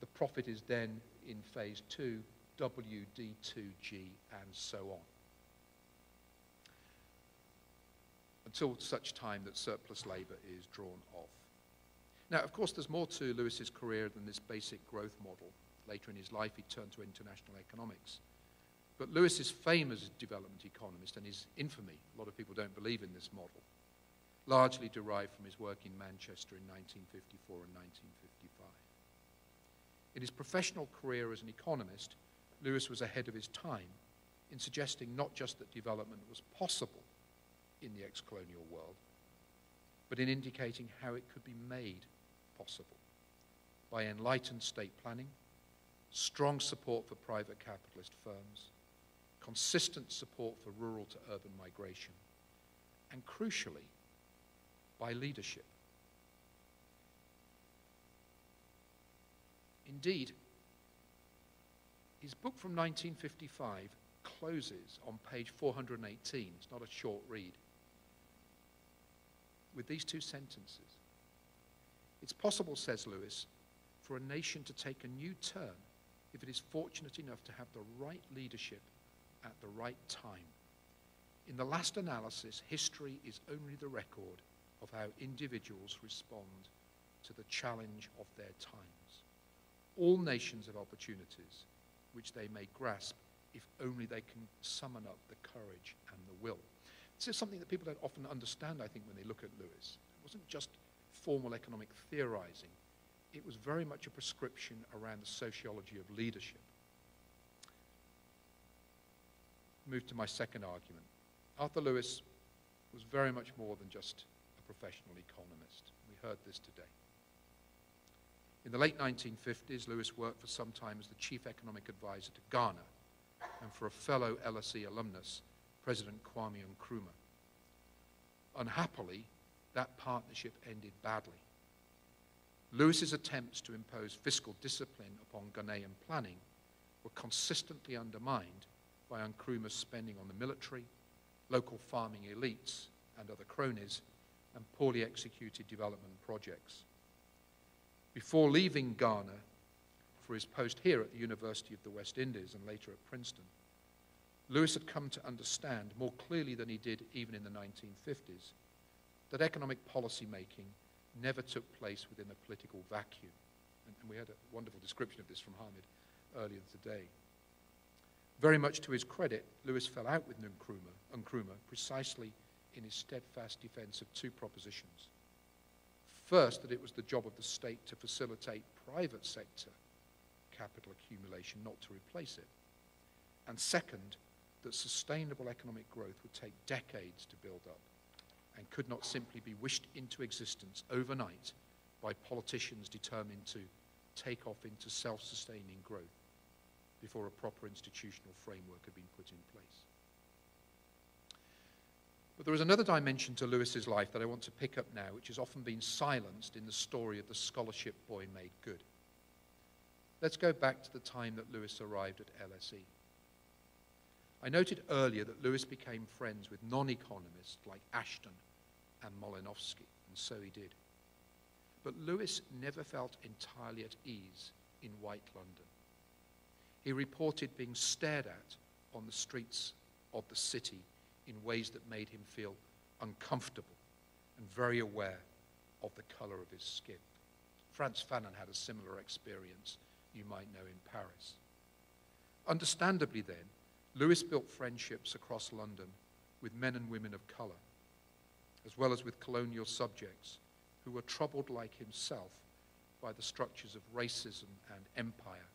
The profit is then in phase two, WD2G, and so on. Until such time that surplus labor is drawn off. Now, of course, there's more to Lewis's career than this basic growth model. Later in his life, he turned to international economics. But Lewis's fame as a development economist and his infamy, a lot of people don't believe in this model, largely derived from his work in Manchester in 1954 and 1955. In his professional career as an economist, Lewis was ahead of his time in suggesting not just that development was possible in the ex-colonial world, but in indicating how it could be made possible by enlightened state planning, strong support for private capitalist firms, consistent support for rural to urban migration, and crucially, by leadership. Indeed, his book from 1955 closes on page 418. It's not a short read. With these two sentences It's possible, says Lewis, for a nation to take a new turn if it is fortunate enough to have the right leadership at the right time. In the last analysis, history is only the record of how individuals respond to the challenge of their times. All nations have opportunities which they may grasp if only they can summon up the courage and the will. This is something that people don't often understand, I think, when they look at Lewis. It wasn't just formal economic theorizing, it was very much a prescription around the sociology of leadership. Move to my second argument. Arthur Lewis was very much more than just a professional economist. We heard this today. In the late 1950s, Lewis worked for some time as the chief economic advisor to Ghana and for a fellow LSE alumnus, President Kwame Nkrumah. Unhappily, that partnership ended badly. Lewis's attempts to impose fiscal discipline upon Ghanaian planning were consistently undermined by Nkrumah's spending on the military, local farming elites and other cronies, and poorly executed development projects. Before leaving Ghana for his post here at the University of the West Indies and later at Princeton, Lewis had come to understand more clearly than he did even in the 1950s that economic policy making never took place within a political vacuum. And, and we had a wonderful description of this from Hamid earlier today. Very much to his credit, Lewis fell out with Nkrumah, Nkrumah precisely in his steadfast defense of two propositions. First, that it was the job of the state to facilitate private sector capital accumulation, not to replace it. And second, that sustainable economic growth would take decades to build up and could not simply be wished into existence overnight by politicians determined to take off into self-sustaining growth before a proper institutional framework had been put in place. But there is another dimension to Lewis's life that I want to pick up now, which has often been silenced in the story of the scholarship boy made good. Let's go back to the time that Lewis arrived at LSE. I noted earlier that Lewis became friends with non-economists like Ashton and Malinowski, and so he did. But Lewis never felt entirely at ease in white London. He reported being stared at on the streets of the city in ways that made him feel uncomfortable and very aware of the color of his skin. Frantz Fanon had a similar experience, you might know, in Paris. Understandably, then, Lewis built friendships across London with men and women of color, as well as with colonial subjects who were troubled like himself by the structures of racism and empire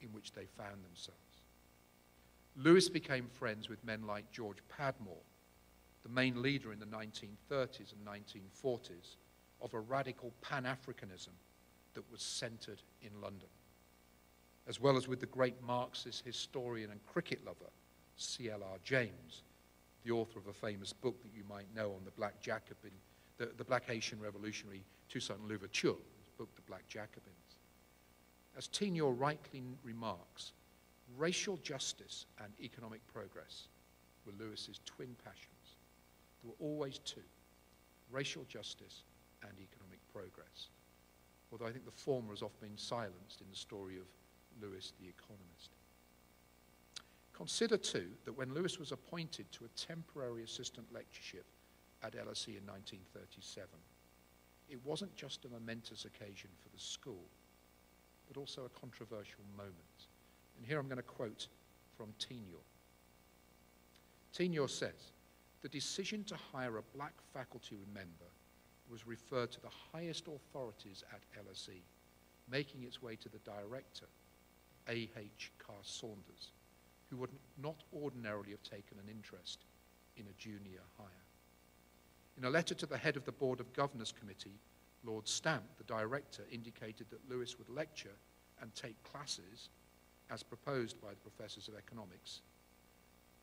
in which they found themselves. Lewis became friends with men like George Padmore, the main leader in the 1930s and 1940s of a radical Pan Africanism that was centered in London, as well as with the great Marxist historian and cricket lover, C.L.R. James, the author of a famous book that you might know on the Black Jacobin, the, the Black Haitian Revolutionary Toussaint Louverture, his book, The Black Jacobins. As Tignor rightly remarks, Racial justice and economic progress were Lewis's twin passions. There were always two racial justice and economic progress. Although I think the former has often been silenced in the story of Lewis the economist. Consider, too, that when Lewis was appointed to a temporary assistant lectureship at LSE in 1937, it wasn't just a momentous occasion for the school, but also a controversial moment. And here I'm going to quote from Tignor. Tignor says, the decision to hire a black faculty member was referred to the highest authorities at LSE, making its way to the director, A.H. Carr Saunders, who would not ordinarily have taken an interest in a junior hire. In a letter to the head of the Board of Governors Committee, Lord Stamp, the director, indicated that Lewis would lecture and take classes as proposed by the professors of economics,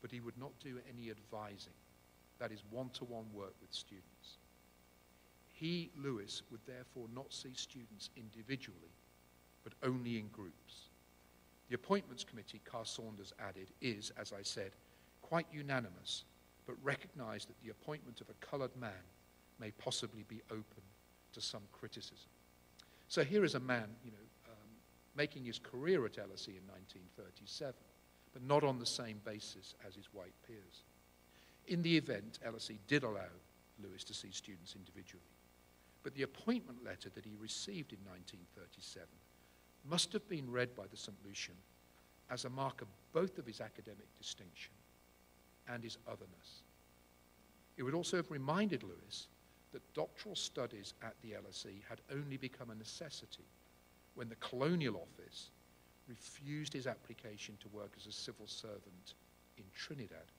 but he would not do any advising, that is, one-to-one work with students. He, Lewis, would therefore not see students individually, but only in groups. The appointments committee, Carr Saunders added, is, as I said, quite unanimous, but recognised that the appointment of a coloured man may possibly be open to some criticism. So here is a man, you know, um, making his career at LSE in 1937, but not on the same basis as his white peers. In the event, LSE did allow Lewis to see students individually, but the appointment letter that he received in 1937 must have been read by the St. Lucian as a mark of both of his academic distinction and his otherness. It would also have reminded Lewis that doctoral studies at the LSE had only become a necessity when the Colonial Office refused his application to work as a civil servant in Trinidad,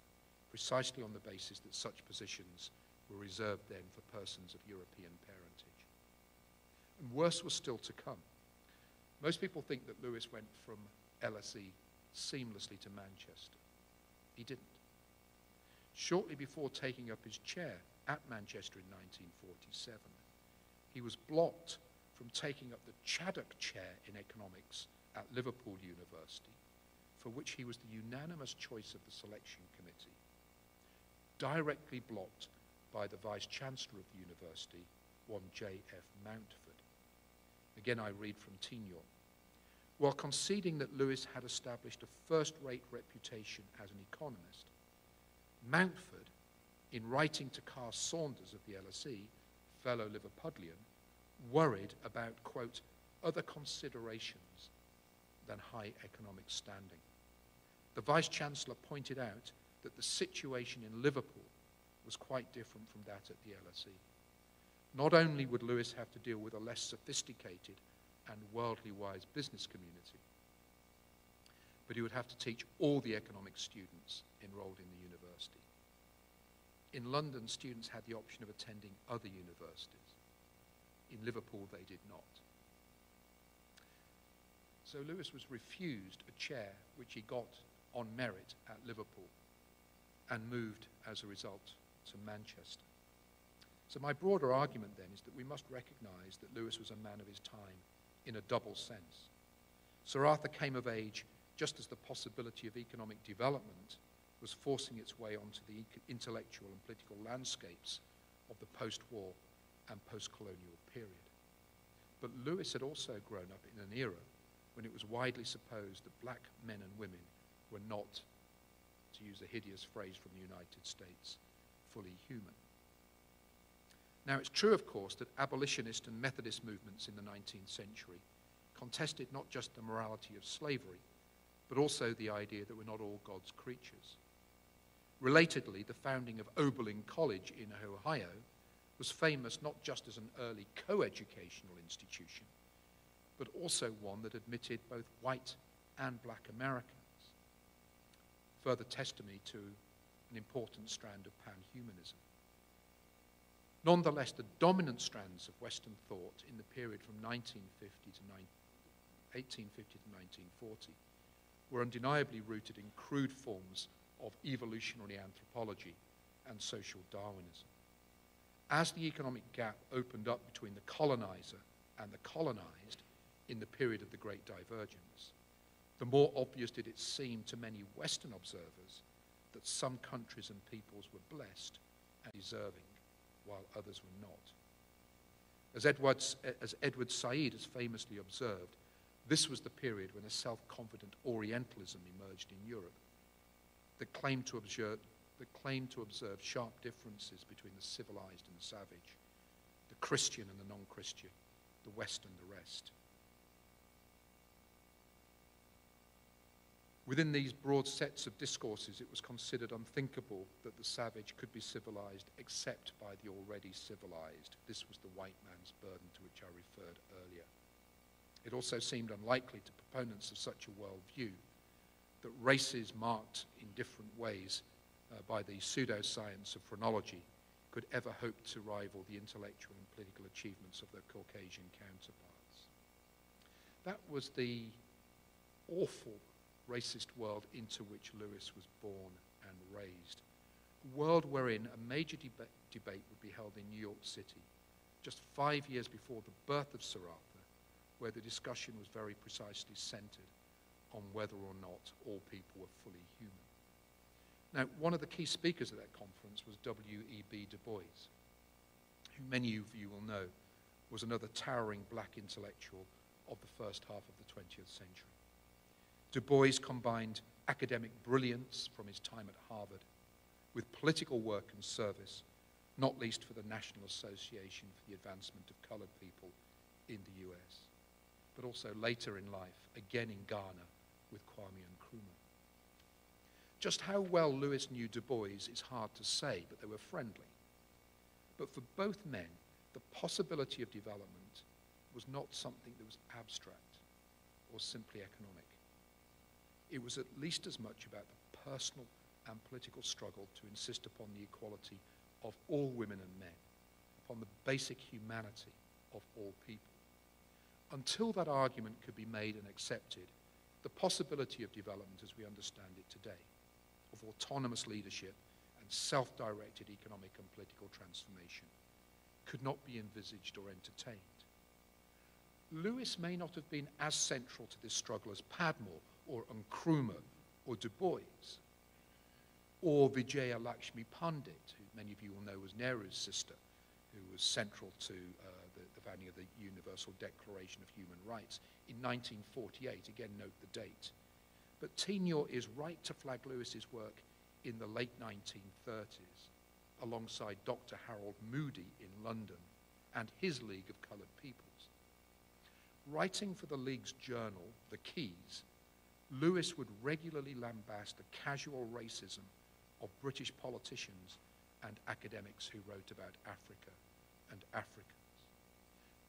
precisely on the basis that such positions were reserved then for persons of European parentage. And worse was still to come. Most people think that Lewis went from LSE seamlessly to Manchester. He didn't. Shortly before taking up his chair at Manchester in 1947, he was blocked from taking up the Chaddock Chair in Economics at Liverpool University, for which he was the unanimous choice of the selection committee, directly blocked by the Vice Chancellor of the University, one J.F. Mountford. Again, I read from Tignor. While conceding that Lewis had established a first-rate reputation as an economist, Mountford, in writing to Carr Saunders of the LSE, fellow Liverpudlian, worried about, quote, other considerations than high economic standing. The Vice-Chancellor pointed out that the situation in Liverpool was quite different from that at the LSE. Not only would Lewis have to deal with a less sophisticated and worldly wise business community, but he would have to teach all the economic students enrolled in the university. In London, students had the option of attending other universities. In Liverpool, they did not. So Lewis was refused a chair which he got on merit at Liverpool and moved as a result to Manchester. So my broader argument then is that we must recognize that Lewis was a man of his time in a double sense. Sir Arthur came of age just as the possibility of economic development was forcing its way onto the intellectual and political landscapes of the post-war and post-colonial period. But Lewis had also grown up in an era when it was widely supposed that black men and women were not, to use a hideous phrase from the United States, fully human. Now, it's true, of course, that abolitionist and Methodist movements in the 19th century contested not just the morality of slavery, but also the idea that we're not all God's creatures. Relatedly, the founding of Oberlin College in Ohio was famous not just as an early co-educational institution, but also one that admitted both white and black Americans. Further testimony to an important strand of pan-humanism. Nonetheless, the dominant strands of Western thought in the period from 1950 to 1850 to 1940 were undeniably rooted in crude forms of evolutionary anthropology and social Darwinism. As the economic gap opened up between the colonizer and the colonized in the period of the Great Divergence, the more obvious did it seem to many Western observers that some countries and peoples were blessed and deserving, while others were not. As Edward, as Edward Said has famously observed, this was the period when a self-confident Orientalism emerged in Europe that claimed to observe, that claimed to observe sharp differences between the civilized and the savage, the Christian and the non-Christian, the West and the rest. Within these broad sets of discourses, it was considered unthinkable that the savage could be civilized except by the already civilized. This was the white man's burden to which I referred earlier. It also seemed unlikely to proponents of such a worldview that races marked in different ways uh, by the pseudoscience of phrenology could ever hope to rival the intellectual and political achievements of their Caucasian counterparts. That was the awful racist world into which Lewis was born and raised. A world wherein a major deba- debate would be held in New York City, just five years before the birth of Sir Arthur, where the discussion was very precisely centered on whether or not all people were fully human. Now, one of the key speakers at that conference was W.E.B. Du Bois, who many of you will know was another towering black intellectual of the first half of the 20th century. Du Bois combined academic brilliance from his time at Harvard with political work and service, not least for the National Association for the Advancement of Colored People in the US, but also later in life, again in Ghana with Kwame Nkrumah. Just how well Lewis knew Du Bois is hard to say, but they were friendly. But for both men, the possibility of development was not something that was abstract or simply economic. It was at least as much about the personal and political struggle to insist upon the equality of all women and men, upon the basic humanity of all people. Until that argument could be made and accepted, the possibility of development as we understand it today, of autonomous leadership and self-directed economic and political transformation, could not be envisaged or entertained. Lewis may not have been as central to this struggle as Padmore or Nkrumah or Du Bois or Vijaya Lakshmi Pandit, who many of you will know was Nehru's sister, who was central to uh, the, the founding of the Universal Declaration of Human Rights in 1948. Again, note the date. But Tignor is right to flag Lewis's work in the late 1930s alongside Dr. Harold Moody in London and his League of Coloured Peoples. Writing for the League's journal, The Keys, Lewis would regularly lambast the casual racism of British politicians and academics who wrote about Africa and Africans.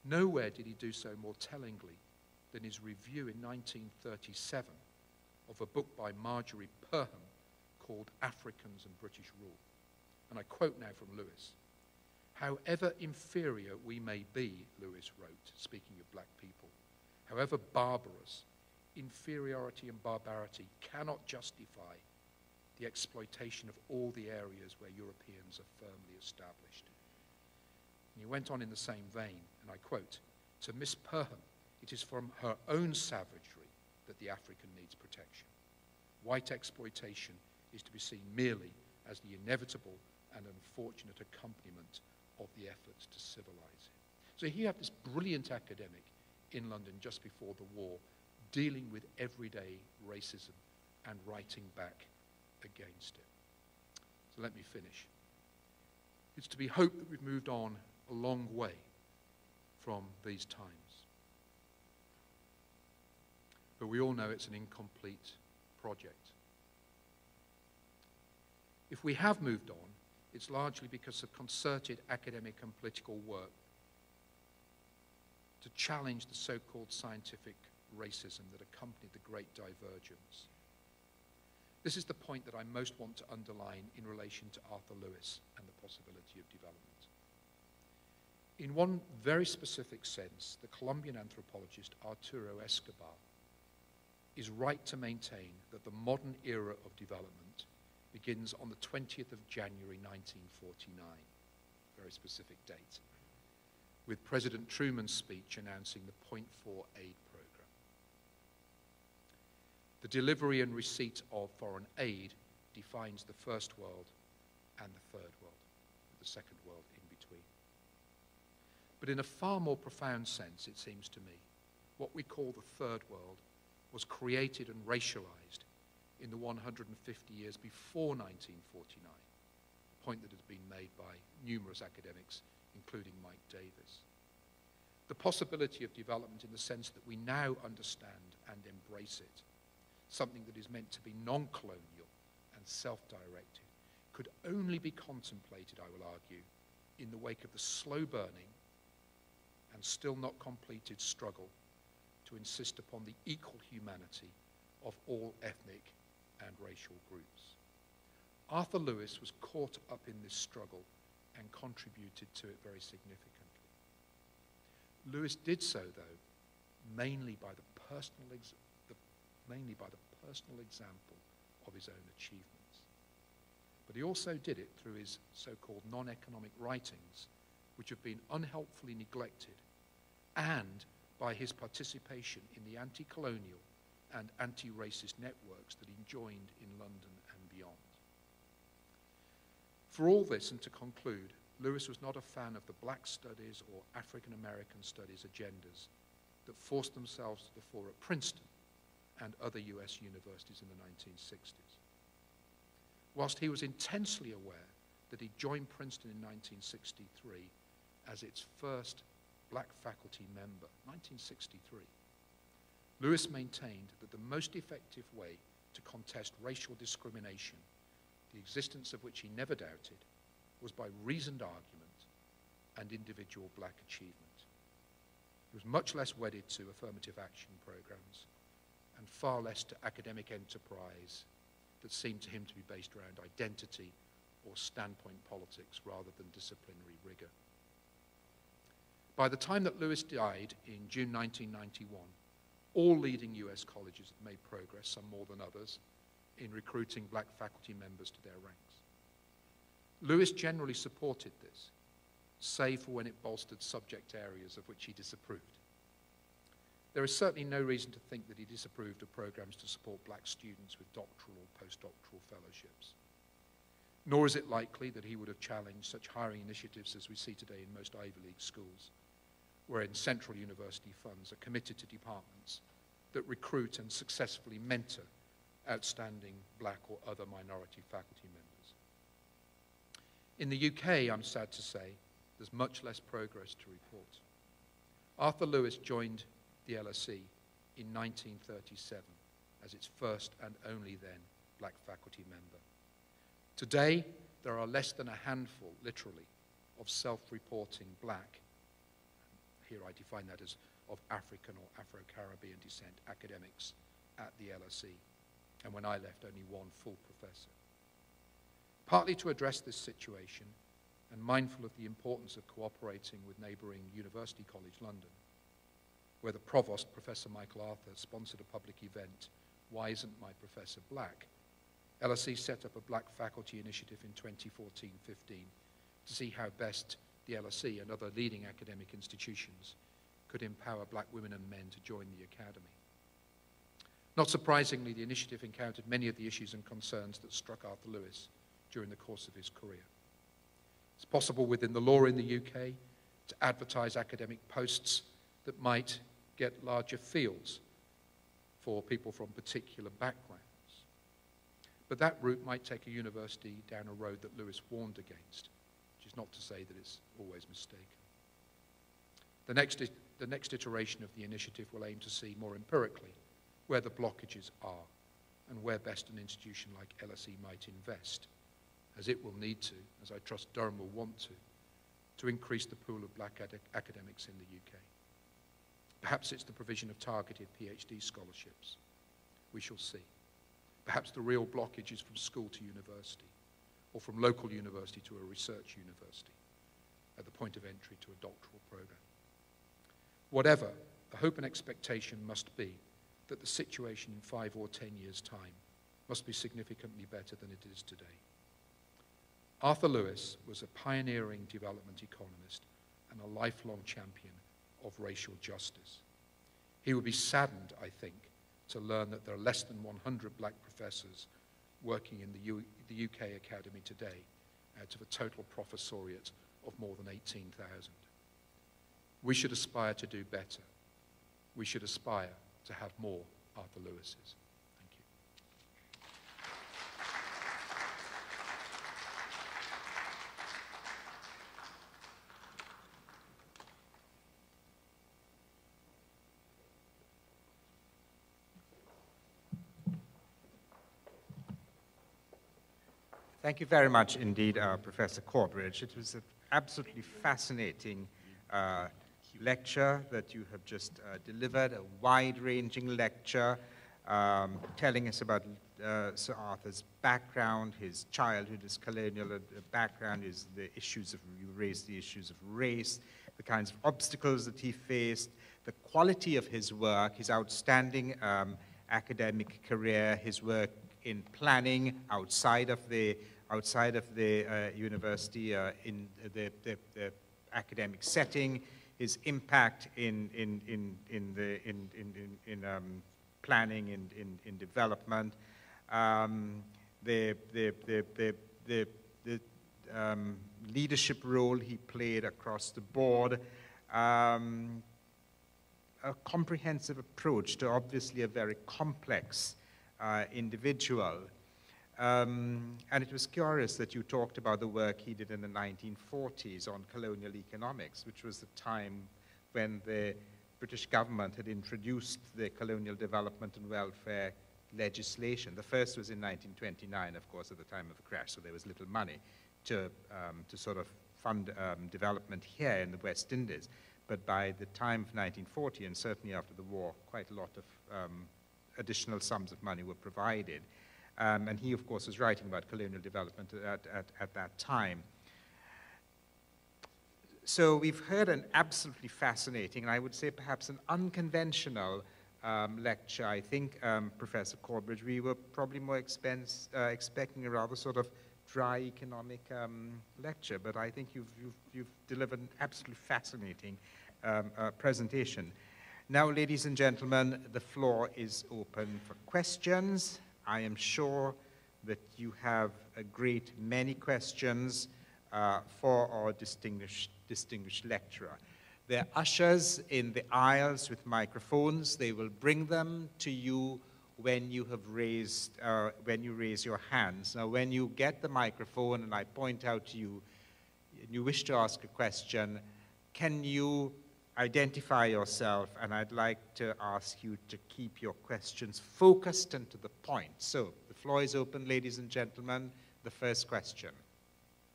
Nowhere did he do so more tellingly than his review in 1937 of a book by Margery Perham called Africans and British Rule. And I quote now from Lewis. However inferior we may be, Lewis wrote, speaking of black people, however barbarous, inferiority and barbarity cannot justify the exploitation of all the areas where Europeans are firmly established. And he went on in the same vein, and I quote, To Miss Perham, it is from her own savagery that the African needs protection. White exploitation is to be seen merely as the inevitable and unfortunate accompaniment of the efforts to civilize it. So here you have this brilliant academic in London just before the war dealing with everyday racism and writing back against it. So let me finish. It's to be hoped that we've moved on a long way from these times. But we all know it's an incomplete project. If we have moved on, it's largely because of concerted academic and political work to challenge the so-called scientific racism that accompanied the Great Divergence. This is the point that I most want to underline in relation to Arthur Lewis and the possibility of development. In one very specific sense, the Colombian anthropologist Arturo Escobar is right to maintain that the modern era of development begins on the 20th of January 1949, very specific date, with President Truman's speech announcing the Point Four aid program. The delivery and receipt of foreign aid defines the first world and the third world, with the second world in between. But in a far more profound sense, it seems to me, what we call the third world was created and racialized in the 150 years before 1949, a point that has been made by numerous academics, including Mike Davis. The possibility of development in the sense that we now understand and embrace it, something that is meant to be non-colonial and self-directed, could only be contemplated, I will argue, in the wake of the slow burning and still not completed struggle to insist upon the equal humanity of all ethnic and racial groups. Arthur Lewis was caught up in this struggle and contributed to it very significantly. Lewis did so, though, mainly by the personal, mainly by the personal example of his own achievements. but he also did it through his so-called non-economic writings, which have been unhelpfully neglected, and by his participation in the anti-colonial and anti-racist networks that he joined in London and beyond. For all this, and to conclude, Lewis was not a fan of the black studies or African American studies agendas that forced themselves to the fore at Princeton and other US universities in the 1960s. Whilst he was intensely aware that he joined Princeton in 1963 as its first black faculty member, 1963, Lewis maintained that the most effective way to contest racial discrimination, the existence of which he never doubted, was by reasoned argument and individual black achievement. He was much less wedded to affirmative action programs and far less to academic enterprise that seemed to him to be based around identity or standpoint politics rather than disciplinary rigor. By the time that Lewis died in June 1991, all leading US colleges had made progress, some more than others, in recruiting black faculty members to their ranks. Lewis generally supported this, save for when it bolstered subject areas of which he disapproved. There is certainly no reason to think that he disapproved of programs to support black students with doctoral or postdoctoral fellowships. Nor is it likely that he would have challenged such hiring initiatives as we see today in most Ivy League schools, wherein central university funds are committed to departments that recruit and successfully mentor outstanding black or other minority faculty members. In the UK, I'm sad to say, there's much less progress to report. Arthur Lewis joined the LSE in 1937 as its first and only then black faculty member. Today, there are less than a handful, literally, of self-reporting black, here I define that as of African or Afro-Caribbean descent academics at the LSE. And when I left, only one full professor. Partly to address this situation, and mindful of the importance of cooperating with neighbouring University College London, where the provost, Professor Michael Arthur, sponsored a public event, Why Isn't My Professor Black? LSE set up a black faculty initiative in 2014-15 to see how best the LSE and other leading academic institutions could empower black women and men to join the academy. Not surprisingly, the initiative encountered many of the issues and concerns that struck Arthur Lewis during the course of his career. It's possible within the law in the UK to advertise academic posts that might get larger fields for people from particular backgrounds. But that route might take a university down a road that Lewis warned against, which is not to say that it's always mistaken. The next, the next iteration of the initiative will aim to see more empirically where the blockages are and where best an institution like LSE might invest as it will need to, as I trust Durham will want to, to increase the pool of black academics in the UK. Perhaps it's the provision of targeted PhD scholarships. We shall see. Perhaps the real blockage is from school to university, or from local university to a research university, at the point of entry to a doctoral program. Whatever, the hope and expectation must be that the situation in five or ten years' time must be significantly better than it is today. Arthur Lewis was a pioneering development economist and a lifelong champion of racial justice. He would be saddened, I think, to learn that there are less than 100 black professors working in the, U the UK Academy today out of a total professoriate of more than 18,000. We should aspire to do better. We should aspire to have more Arthur Lewises. Thank you very much indeed, uh, Professor Corbridge. It was an absolutely fascinating uh, lecture that you have just uh, delivered, a wide-ranging lecture um, telling us about uh, Sir Arthur's background, his childhood, his colonial uh, background, his, the issues of, you raised the issues of race, the kinds of obstacles that he faced, the quality of his work, his outstanding um, academic career, his work in planning outside of the outside of the uh, university uh, in the, the, the, academic setting, his impact in, in, in, in, the, in, in, in um, planning and in, in development, um, the, the, the, the, the, the um, leadership role he played across the board, um, a comprehensive approach to obviously a very complex uh, individual. Um, and it was curious that you talked about the work he did in the 1940s on colonial economics, which was the time when the British government had introduced the colonial development and welfare legislation. The first was in 1929, of course, at the time of the crash, so there was little money to, um, to sort of fund um, development here in the West Indies. But by the time of 1940, and certainly after the war, quite a lot of um, additional sums of money were provided. Um, and he, of course, was writing about colonial development at, at, at that time. So we've heard an absolutely fascinating, and I would say perhaps an unconventional um, lecture. I think, um, Professor Corbridge, we were probably more expense, uh, expecting a rather sort of dry economic um, lecture, but I think you've, you've, you've delivered an absolutely fascinating um, uh, presentation. Now, ladies and gentlemen, the floor is open for questions. I am sure that you have a great many questions uh, for our distinguished, distinguished lecturer. There are ushers in the aisles with microphones. They will bring them to you when you have raised, uh, when you raise your hands. Now, when you get the microphone and I point out to you, and you wish to ask a question, can you identify yourself, and I'd like to ask you to keep your questions focused and to the point. So, the floor is open, ladies and gentlemen. The first question.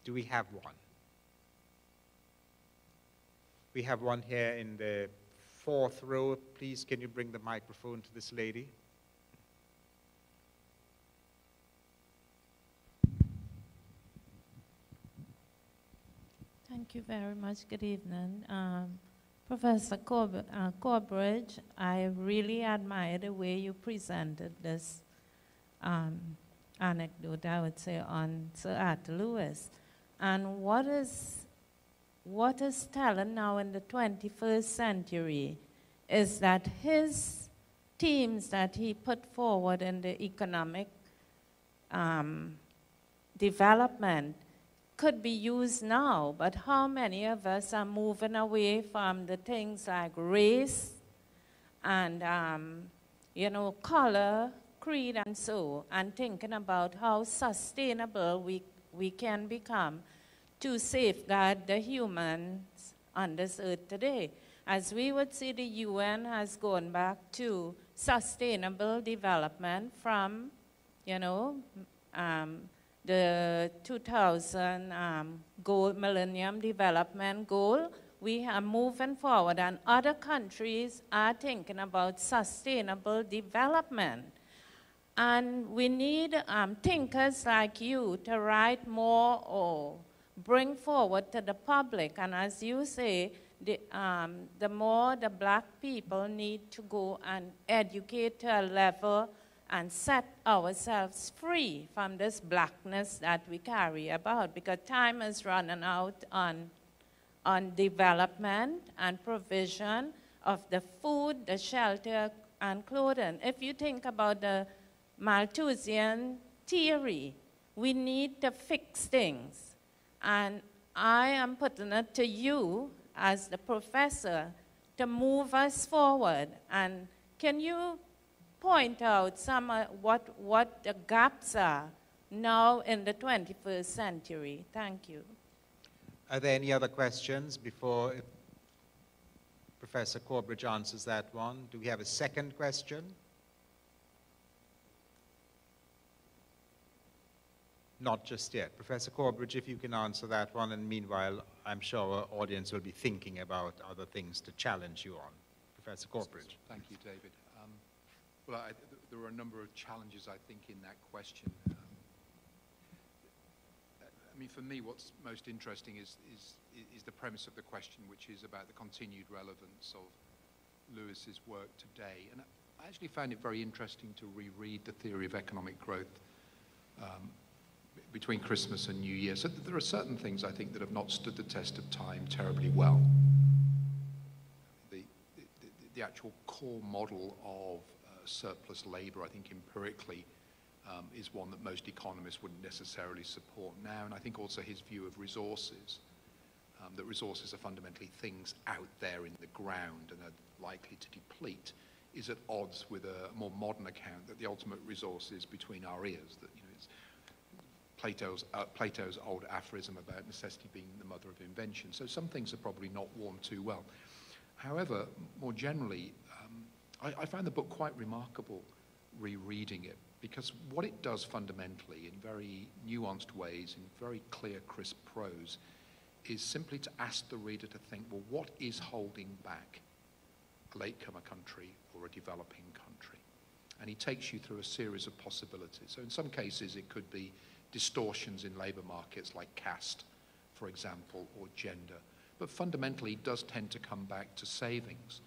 Do we have one? We have one here in the fourth row. Please, can you bring the microphone to this lady? Thank you very much. Good evening. Um, Professor Corb uh, Corbridge, I really admire the way you presented this um, anecdote, I would say, on Sir Arthur Lewis. And what is, what is telling now in the 21st century is that his themes that he put forward in the economic um, development could be used now, but how many of us are moving away from the things like race and, um, you know, color, creed, and so, and thinking about how sustainable we, we can become to safeguard the humans on this earth today. As we would see, the UN has gone back to sustainable development from, you know, um, the 2000 um, goal, Millennium Development Goal, we are moving forward, and other countries are thinking about sustainable development. And we need um, thinkers like you to write more or bring forward to the public. And as you say, the, um, the more the black people need to go and educate to a level and set ourselves free from this blackness that we carry about because time is running out on, on development and provision of the food, the shelter, and clothing. If you think about the Malthusian theory, we need to fix things. And I am putting it to you as the professor to move us forward. And can you point out some uh, what, what the gaps are now in the 21st century. Thank you. Are there any other questions before Professor Corbridge answers that one? Do we have a second question? Not just yet. Professor Corbridge, if you can answer that one, and meanwhile, I'm sure our audience will be thinking about other things to challenge you on. Professor Corbridge. Thank you, David. Well, I, there are a number of challenges, I think, in that question. Um, I mean, for me, what's most interesting is, is, is the premise of the question, which is about the continued relevance of Lewis's work today. And I actually found it very interesting to reread the theory of economic growth um, between Christmas and New Year. So there are certain things I think that have not stood the test of time terribly well. The, the, the actual core model of surplus labor, I think empirically, um, is one that most economists wouldn't necessarily support now. And I think also his view of resources, um, that resources are fundamentally things out there in the ground and are likely to deplete, is at odds with a more modern account that the ultimate resource is between our ears. That, you know, it's Plato's, uh, Plato's old aphorism about necessity being the mother of invention. So some things are probably not worn too well. However, more generally, I, I found the book quite remarkable rereading it because what it does fundamentally in very nuanced ways, in very clear, crisp prose, is simply to ask the reader to think, well, what is holding back a latecomer country or a developing country? And he takes you through a series of possibilities. So in some cases, it could be distortions in labor markets like caste, for example, or gender. But fundamentally, it does tend to come back to savings.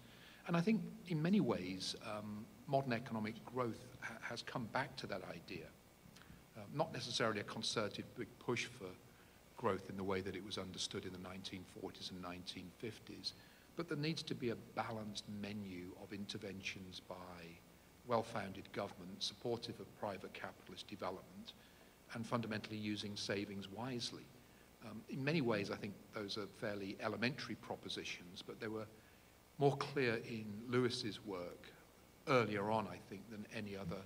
And I think in many ways, um, modern economic growth ha has come back to that idea. Uh, not necessarily a concerted big push for growth in the way that it was understood in the 1940s and 1950s, but there needs to be a balanced menu of interventions by well-founded government, supportive of private capitalist development, and fundamentally using savings wisely. Um, in many ways, I think those are fairly elementary propositions, but there were more clear in Lewis's work earlier on, I think, than any other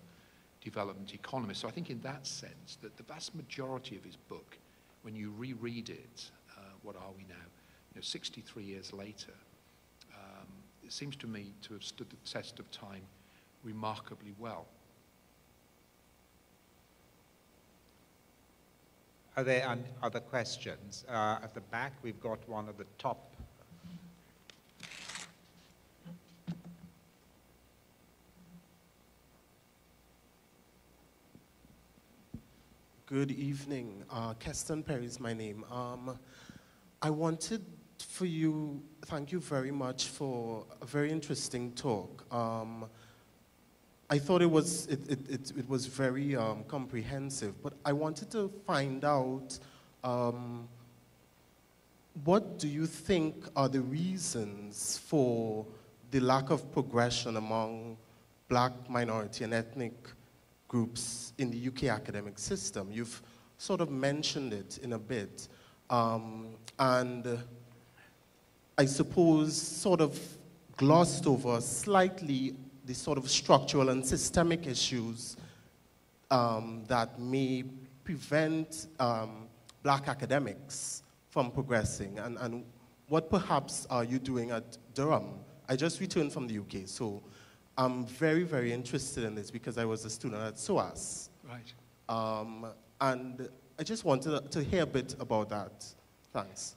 development economist. So I think in that sense that the vast majority of his book, when you reread it, uh, what are we now, you know, 63 years later, um, it seems to me to have stood the test of time remarkably well. Are there other questions? Uh, at the back, we've got one at the top Good evening. Uh, Keston Perry is my name. Um, I wanted for you, thank you very much for a very interesting talk. Um, I thought it was, it, it, it, it was very um, comprehensive, but I wanted to find out um, what do you think are the reasons for the lack of progression among black, minority, and ethnic groups in the UK academic system. You've sort of mentioned it in a bit. Um, and I suppose sort of glossed over slightly the sort of structural and systemic issues um, that may prevent um, black academics from progressing and, and what perhaps are you doing at Durham? I just returned from the UK, so I'm very, very interested in this because I was a student at SOAS. Right. Um, and I just wanted to hear a bit about that. Thanks.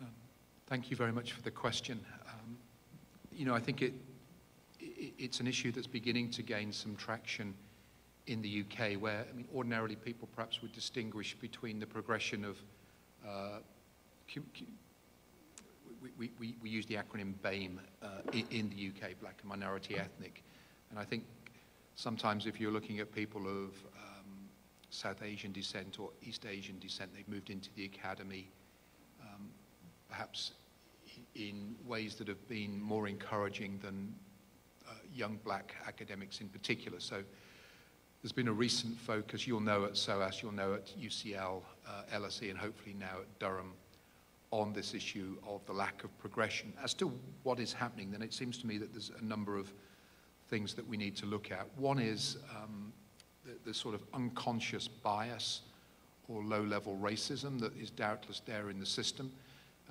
Um, thank you very much for the question. Um, you know, I think it, it, it's an issue that's beginning to gain some traction in the UK, where I mean, ordinarily people perhaps would distinguish between the progression of uh, we, we, we use the acronym BAME uh, in, the UK, Black and Minority Ethnic. And I think sometimes if you're looking at people of um, South Asian descent or East Asian descent, they've moved into the academy um, perhaps in ways that have been more encouraging than uh, young black academics in particular. So there's been a recent focus, you'll know at SOAS, you'll know at UCL, uh, LSE, and hopefully now at Durham, on this issue of the lack of progression. As to what is happening, then it seems to me that there's a number of things that we need to look at. One is um, the, the, sort of unconscious bias or low-level racism that is doubtless there in the system.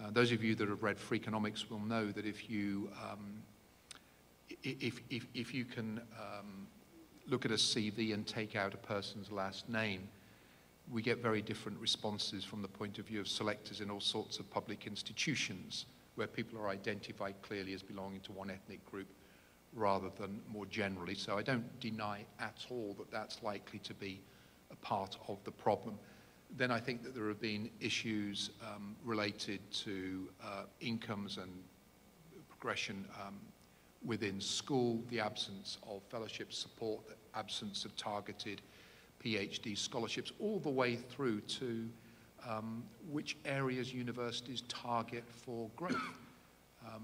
Uh, those of you that have read Freakonomics will know that if you, um, if, if, if you can um, look at a CV and take out a person's last name, we get very different responses from the point of view of selectors in all sorts of public institutions where people are identified clearly as belonging to one ethnic group rather than more generally. So I don't deny at all that that's likely to be a part of the problem. Then I think that there have been issues um, related to uh, incomes and progression um, within school, the absence of fellowship support, the absence of targeted PhD scholarships, all the way through to um, which areas universities target for growth. Um,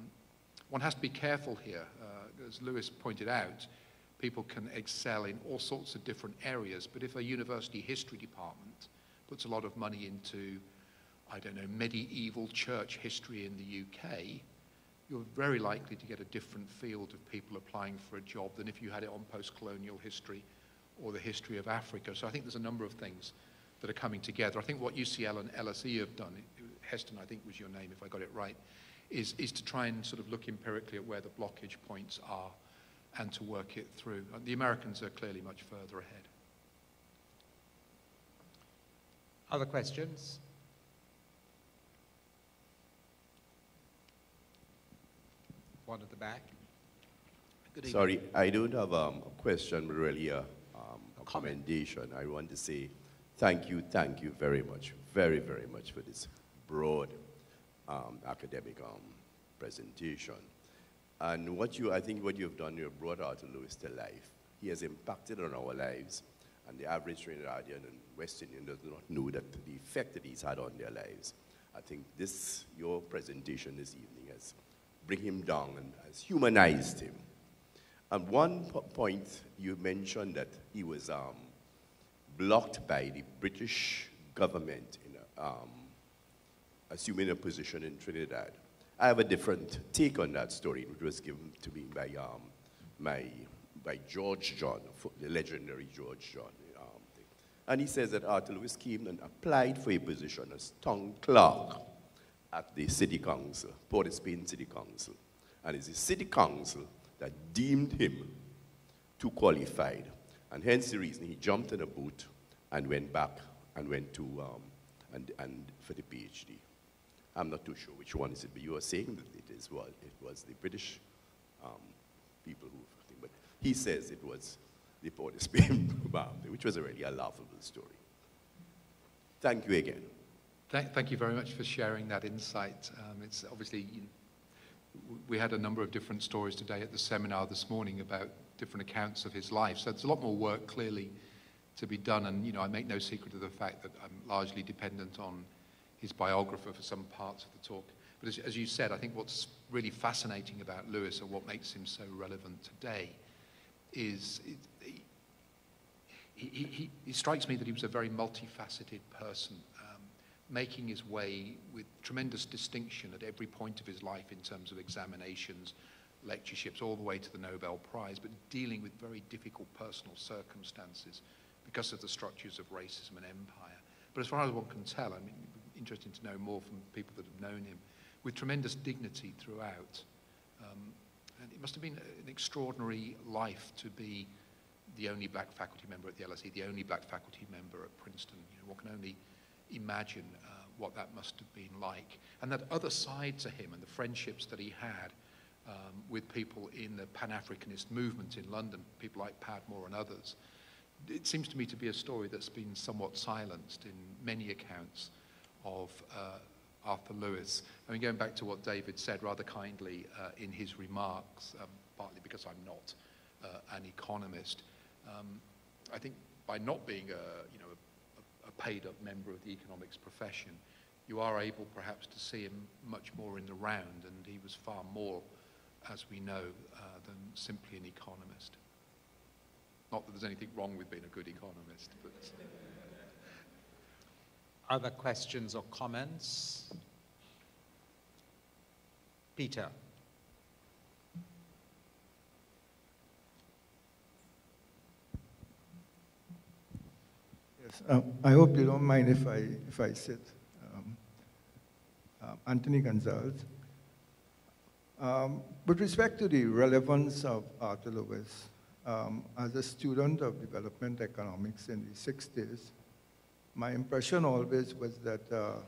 one has to be careful here. Uh, as Lewis pointed out, people can excel in all sorts of different areas, but if a university history department puts a lot of money into, I don't know, medieval church history in the UK, you're very likely to get a different field of people applying for a job than if you had it on post-colonial history or the history of Africa. So I think there's a number of things that are coming together. I think what UCL and LSE have done, Heston I think was your name if I got it right, is, is to try and sort of look empirically at where the blockage points are and to work it through. The Americans are clearly much further ahead. Other questions? One at the back. Sorry, I don't have um, a question, but really a, a commendation. I want to say thank you, thank you very much, very, very much for this broad um, academic um, presentation. And what you, I think what you've done, you've brought Arthur Lewis to life. He has impacted on our lives, and the average Trinidadian and West Indian does not know that the effect that he's had on their lives. I think this, your presentation this evening has bring him down and has humanized him. At one point, you mentioned that he was um, blocked by the British government in um, assuming a position in Trinidad. I have a different take on that story, which was given to me by, um, my, by George John, the legendary George John. Um, and he says that Arthur Lewis came and applied for a position as town clerk at the city council, Port of Spain City Council. And it's the city council that deemed him too qualified. And hence the reason he jumped in a boat and went back and went to, um, and, and for the PhD. I'm not too sure which one is it, but you are saying that it is well, it was the British um, people who, but he says it was the Port of Spain, which was already a laughable story. Thank you again. Thank, thank you very much for sharing that insight. Um, it's obviously, we had a number of different stories today at the seminar this morning about different accounts of his life. So there's a lot more work clearly to be done. And, you know, I make no secret of the fact that I'm largely dependent on his biographer for some parts of the talk. But as, as you said, I think what's really fascinating about Lewis and what makes him so relevant today is it, he, he, he, strikes me that he was a very multifaceted person um, making his way with tremendous distinction at every point of his life in terms of examinations, lectureships, all the way to the Nobel Prize, but dealing with very difficult personal circumstances because of the structures of racism and empire. But as far as one can tell, I mean, interesting to know more from people that have known him, with tremendous dignity throughout. Um, and it must have been an extraordinary life to be the only black faculty member at the LSE, the only black faculty member at Princeton. You know, one can only imagine uh, what that must have been like. And that other side to him and the friendships that he had um, with people in the Pan-Africanist movement in London, people like Padmore and others, it seems to me to be a story that's been somewhat silenced in many accounts of uh, Arthur Lewis. I mean, going back to what David said rather kindly uh, in his remarks, um, partly because I'm not uh, an economist, um, I think by not being a, you know, paid up member of the economics profession, you are able perhaps to see him much more in the round, and he was far more, as we know, uh, than simply an economist. Not that there's anything wrong with being a good economist, but. Other questions or comments? Peter. Um, I hope you don't mind if I, if I sit. Um, uh, Anthony Gonzalez. Um, with respect to the relevance of Arthur Lewis, um, as a student of development economics in the 60s, my impression always was that uh,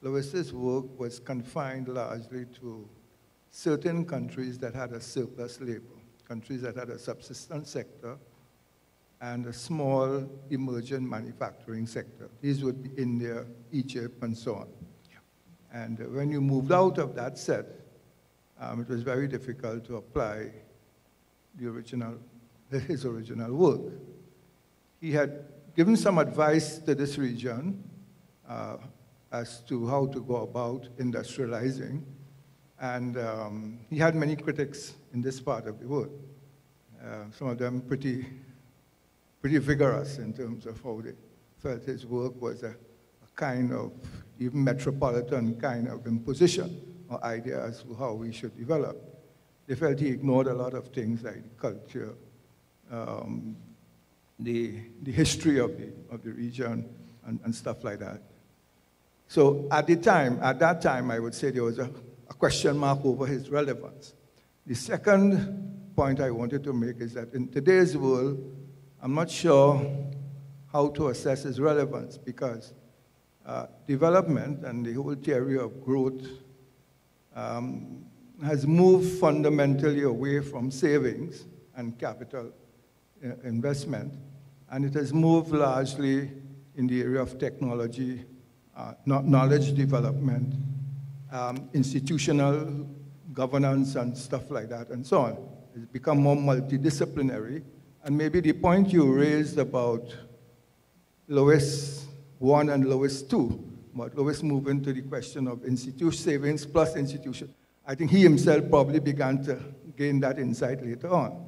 Lewis's work was confined largely to certain countries that had a surplus labor, countries that had a subsistence sector, and a small emerging manufacturing sector. These would be India, Egypt, and so on. Yeah. And when you moved out of that set, um, it was very difficult to apply the original, his original work. he had given some advice to this region uh, as to how to go about industrializing. And um, he had many critics in this part of the world. Uh, some of them pretty, pretty vigorous in terms of how they felt his work was a, a kind of even metropolitan kind of imposition or idea as to how we should develop. They felt he ignored a lot of things like culture, um, the, the history of the, of the region, and, and stuff like that. So at the time, at that time, I would say there was a, a question mark over his relevance. The second point I wanted to make is that in today's world, I'm not sure how to assess its relevance because uh, development and the whole theory of growth um, has moved fundamentally away from savings and capital uh, investment, and it has moved largely in the area of technology, uh, knowledge development, um, institutional governance, and stuff like that, and so on. It's become more multidisciplinary. And maybe the point you raised about Lewis 1 and Lewis 2, but Lewis moved into the question of institution savings plus institution. I think he himself probably began to gain that insight later on.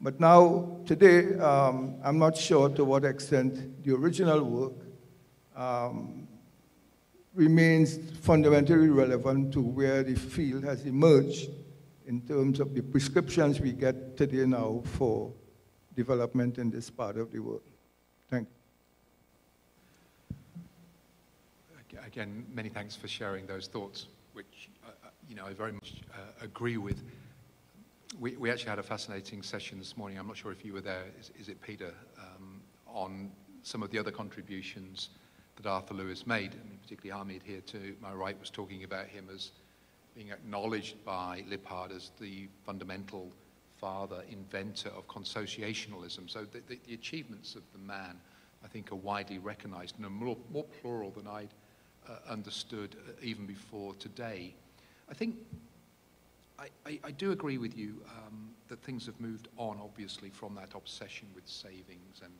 But now, today, um, I'm not sure to what extent the original work um, remains fundamentally relevant to where the field has emerged in terms of the prescriptions we get today now for development in this part of the world. Thank you. Again, many thanks for sharing those thoughts, which uh, uh you know I very much uh, agree with we, we actually had a fascinating session this morning. I'm not sure if you were there. Is, is it Peter? Um, on some of the other contributions that Arthur Lewis made, I mean, particularly Hamid here to my right was talking about him as being acknowledged by Lijphart as the fundamental father, inventor of consociationalism. So the, the, the achievements of the man, I think, are widely recognized and are more, more plural than I'd uh, understood uh, even before today. I think I, I, I do agree with you um, that things have moved on, obviously, from that obsession with savings and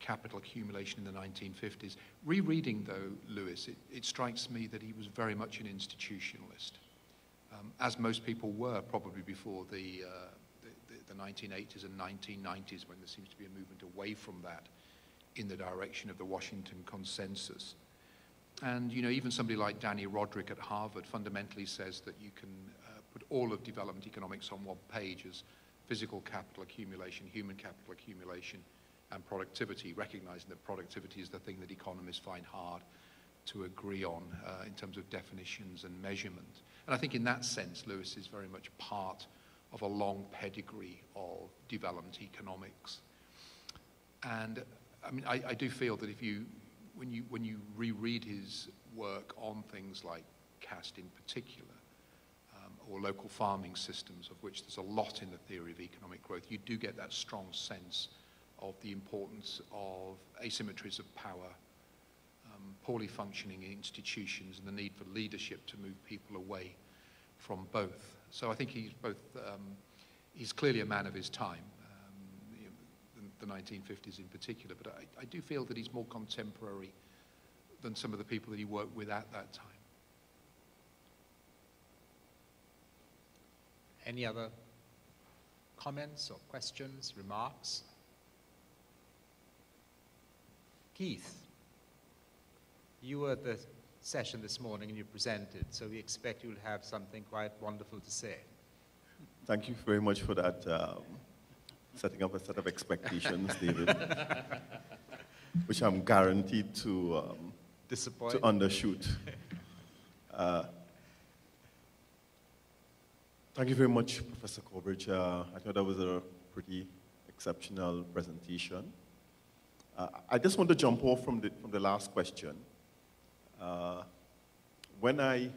capital accumulation in the 1950s. Rereading, though, Lewis, it, it strikes me that he was very much an institutionalist, um, as most people were probably before the, uh, 1980s and 1990s, when there seems to be a movement away from that in the direction of the Washington Consensus. And, you know, even somebody like Dani Rodrik at Harvard fundamentally says that you can put all of development economics on one page as physical capital accumulation, human capital accumulation, and productivity, recognizing that productivity is the thing that economists find hard to agree on uh, in terms of definitions and measurement. And I think in that sense, Lewis is very much part of a long pedigree of development economics. And I mean, I, I do feel that if you, when you, when you reread his work on things like caste in particular, or local farming systems, of which there's a lot in the theory of economic growth, you do get that strong sense of the importance of asymmetries of power, um, poorly functioning institutions, and the need for leadership to move people away from both. So I think he's both, um, he's clearly a man of his time, um, the, the, 1950s in particular, but I, I do feel that he's more contemporary than some of the people that he worked with at that time. Any other comments or questions, remarks? Keith, you were the session this morning and you presented, so we expect you'll have something quite wonderful to say. Thank you very much for that, um, setting up a set of expectations, David, which I'm guaranteed to, um, Disappoint. to undershoot. Uh, Thank you very much, Professor Corbridge. Uh, I thought that was a pretty exceptional presentation. Uh, I just want to jump off from the, from the last question. Uh, when I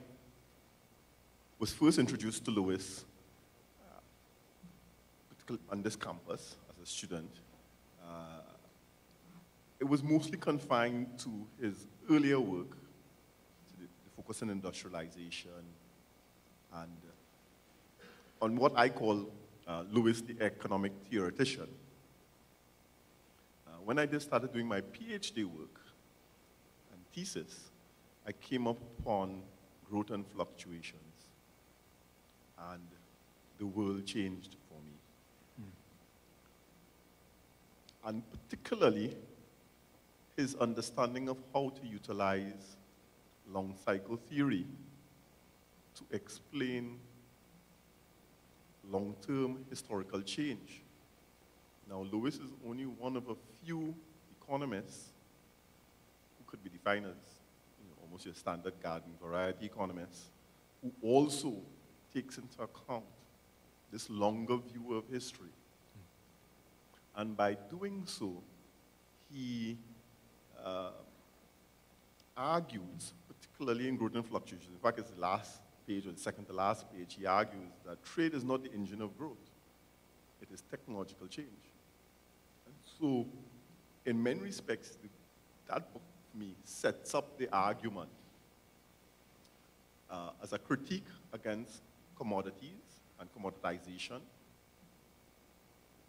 was first introduced to Lewis uh, on this campus as a student, uh, it was mostly confined to his earlier work, to the, the focus on industrialization and on what I call uh, Lewis the economic theoretician. Uh, when I just started doing my PhD work and thesis, I came upon growth and fluctuations. And the world changed for me. Mm. And particularly, his understanding of how to utilize long cycle theory to explain long-term historical change. Now, Lewis is only one of a few economists who could be defined as almost your standard garden variety economists, who also takes into account this longer view of history. And by doing so, he uh, argues, particularly in growth and fluctuation, in fact, it's the last page or the second to last page, he argues that trade is not the engine of growth. It is technological change. And so, in many respects, that book, me, sets up the argument uh, as a critique against commodities and commoditization.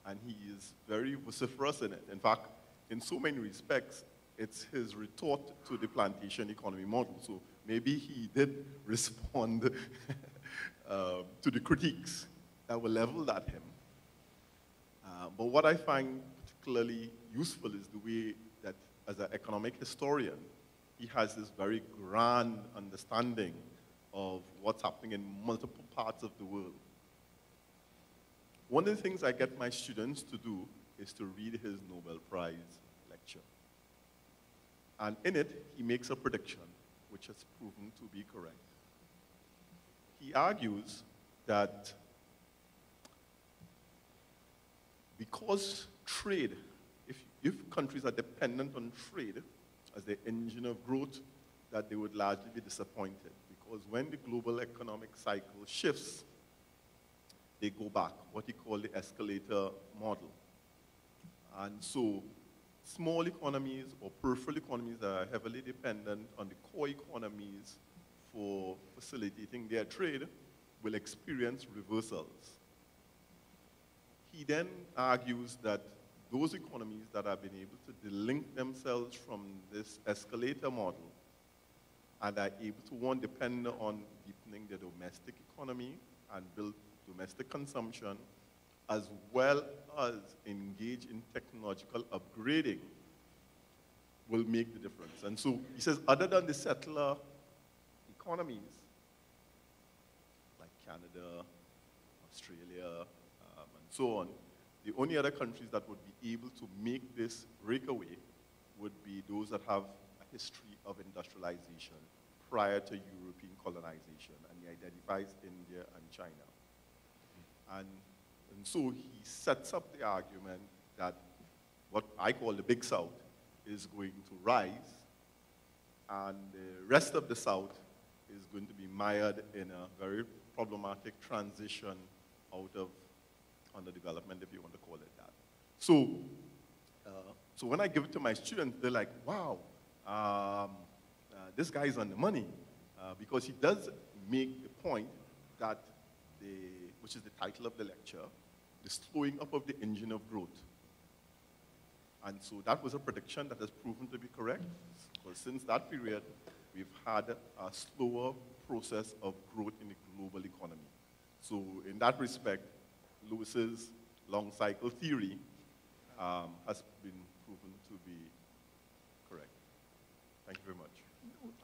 And he is very vociferous in it. In fact, in so many respects, it's his retort to the plantation economy model. So maybe he did respond uh, to the critiques that were leveled at him. Uh, but what I find particularly useful is the way as an economic historian, he has this very grand understanding of what's happening in multiple parts of the world. One of the things I get my students to do is to read his Nobel Prize lecture. And in it, he makes a prediction which has proven to be correct. He argues that because trade, if, countries are dependent on trade as the engine of growth, that they would largely be disappointed. Because when the global economic cycle shifts, they go back, what he called the escalator model. And so small economies or peripheral economies that are heavily dependent on the core economies for facilitating their trade will experience reversals. He then argues that those economies that have been able to delink themselves from this escalator model and are able to, one, depend on deepening their domestic economy and build domestic consumption, as well as engage in technological upgrading will make the difference. And so he says, other than the settler economies, like Canada, Australia, um, and so on, the only other countries that would be able to make this breakaway would be those that have a history of industrialization prior to European colonization, and he identifies India and China. And, and so he sets up the argument that what I call the Big South is going to rise, and the rest of the South is going to be mired in a very problematic transition out of underdevelopment, if you want to call it that. So, uh, so when I give it to my students, they're like, wow, um, uh, this guy's on the money, uh, because he does make the point that the, which is the title of the lecture, the slowing up of the engine of growth. And so that was a prediction that has proven to be correct. Because since that period, we've had a slower process of growth in the global economy. So in that respect, Lewis's long cycle theory um, has been proven to be correct. Thank you very much.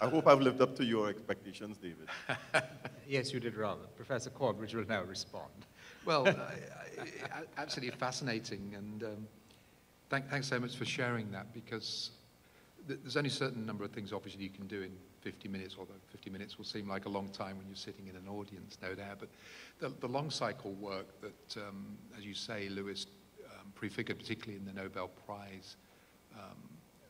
I hope I've lived up to your expectations, David. yes, you did rather. Professor Corbridge will now respond. Well, uh, absolutely fascinating. And um, thank, thanks so much for sharing that because there's only a certain number of things, obviously, you can do in 50 minutes, although 50 minutes will seem like a long time when you're sitting in an audience, no doubt. But the, the long cycle work that, um, as you say, Lewis um, prefigured, particularly in the Nobel Prize um,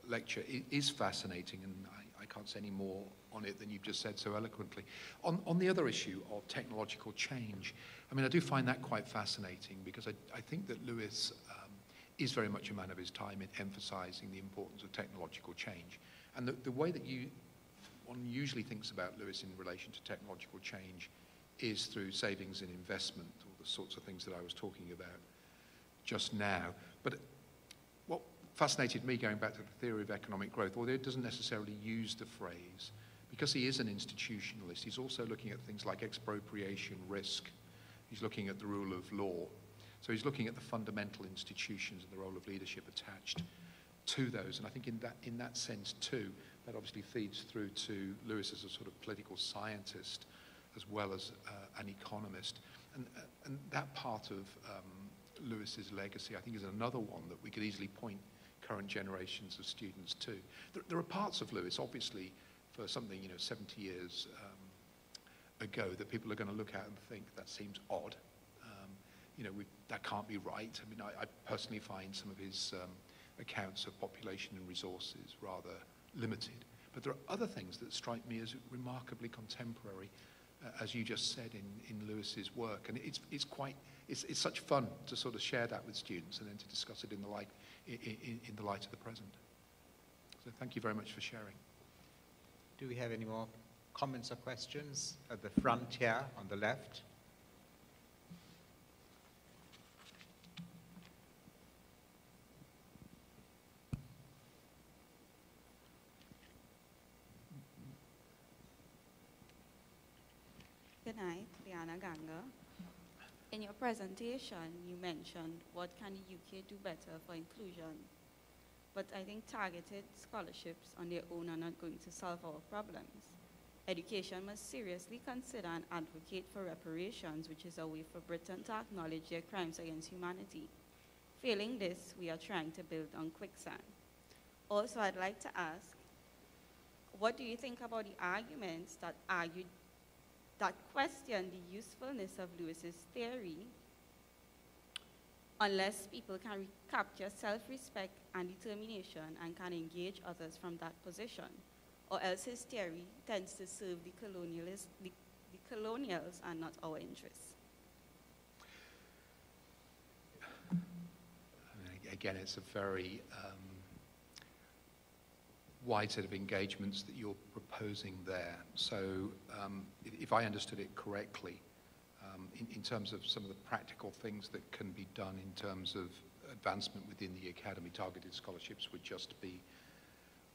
lecture, is fascinating, and I, I, can't say any more on it than you've just said so eloquently. On, on the other issue of technological change, I mean, I do find that quite fascinating because I, I think that Lewis um, is very much a man of his time in emphasizing the importance of technological change. And the, the way that you, one usually thinks about Lewis in relation to technological change is through savings and investment, or the sorts of things that I was talking about just now. But what fascinated me going back to the theory of economic growth, although it doesn't necessarily use the phrase, because he is an institutionalist, he's also looking at things like expropriation, risk. He's looking at the rule of law. So he's looking at the fundamental institutions and the role of leadership attached to those. And I think in that, in that sense, too, that obviously feeds through to Lewis as a sort of political scientist as well as uh, an economist. And, uh, and that part of um, Lewis's legacy, I think, is another one that we could easily point current generations of students to. There, there are parts of Lewis, obviously, for something, you know, 70 years um, ago that people are going to look at and think that seems odd. Um, you know, we, that can't be right. I mean, I, I personally find some of his um, accounts of population and resources rather limited. But there are other things that strike me as remarkably contemporary, uh, as you just said in, in Lewis's work. And it's, it's quite, it's, it's such fun to sort of share that with students and then to discuss it in the light, in, in, the light of the present. So thank you very much for sharing. Do we have any more comments or questions at the front here on the left? Good night, Liana Ganga. In your presentation, you mentioned what can the UK do better for inclusion. But I think targeted scholarships on their own are not going to solve our problems. Education must seriously consider and advocate for reparations, which is a way for Britain to acknowledge their crimes against humanity. Failing this, we are trying to build on quicksand. Also, I'd like to ask, what do you think about the arguments that argued that question the usefulness of Lewis's theory unless people can recapture self-respect and determination and can engage others from that position, or else his theory tends to serve the, colonialists, the, the colonials and not our interests. Again, it's a very um, wide set of engagements that you're proposing there. So um, if I understood it correctly, um, in, in, terms of some of the practical things that can be done in terms of advancement within the academy, targeted scholarships would just be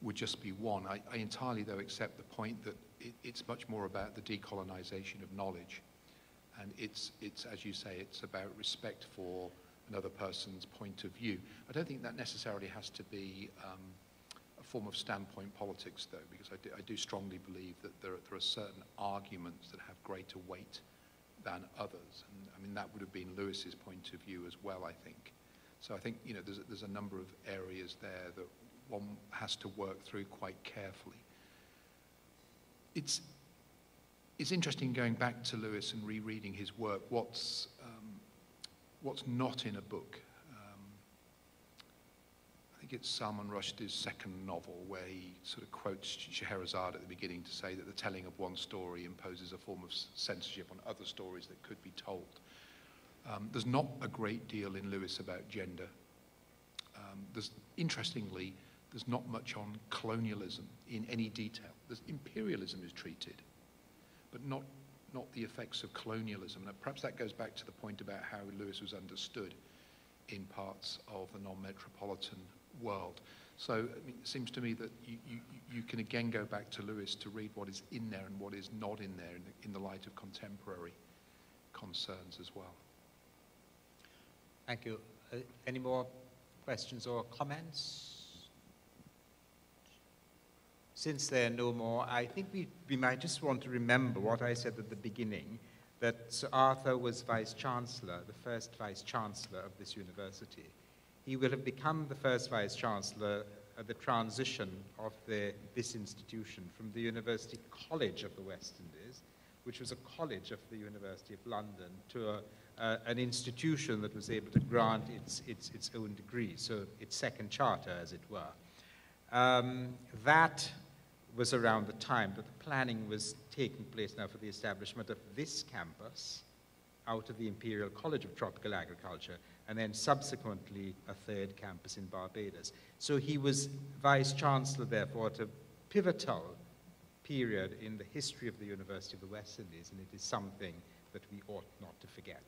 would just be one. I, I entirely, though, accept the point that it, it's much more about the decolonization of knowledge. And it's, it's, as you say, it's about respect for another person's point of view. I don't think that necessarily has to be um, a form of standpoint politics, though, because I do, I do strongly believe that there, there, are certain arguments that have greater weight than others. And I mean, that would have been Lewis's point of view as well, I think. So I think, you know, there's, there's a number of areas there that one has to work through quite carefully. It's, it's interesting going back to Lewis and rereading his work, what's, um, what's not in a book think it's Salman Rushdie's second novel where he sort of quotes Scheherazade at the beginning to say that the telling of one story imposes a form of censorship on other stories that could be told. Um, there's not a great deal in Lewis about gender. Um, there's, interestingly, there's not much on colonialism in any detail. There's imperialism is treated, but not, not the effects of colonialism. And perhaps that goes back to the point about how Lewis was understood in parts of the non-metropolitan world. So I mean, it seems to me that you, you, you, can again go back to Lewis to read what is in there and what is not in there in the, in the light of contemporary concerns as well. Thank you. Uh, any more questions or comments? Since there are no more, I think we, we might just want to remember what I said at the beginning, that Sir Arthur was Vice-Chancellor, the first Vice-Chancellor of this university. He will have become the first Vice Chancellor at the transition of the, this institution from the University College of the West Indies, which was a college of the University of London, to a, uh, an institution that was able to grant its, its, its own degree, so its second charter, as it were. Um, that was around the time that the planning was taking place now for the establishment of this campus out of the Imperial College of Tropical Agriculture, and then subsequently a third campus in Barbados. So he was vice chancellor, therefore, at a pivotal period in the history of the University of the West Indies, and it is something that we ought not to forget.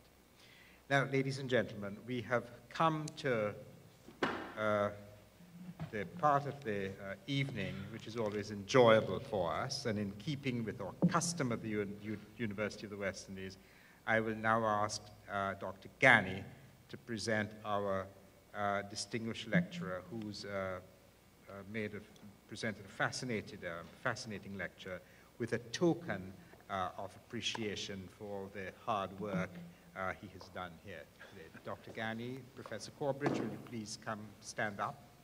Now, ladies and gentlemen, we have come to uh, the part of the uh, evening which is always enjoyable for us and in keeping with our custom of the U U University of the West Indies, I will now ask uh, Dr. Ghany to present our uh, distinguished lecturer who's uh, uh, made a, presented a fascinated, uh, fascinating lecture with a token of appreciation for the hard work he has done here today. Dr. Ghany, Professor Corbridge, will you please come stand up?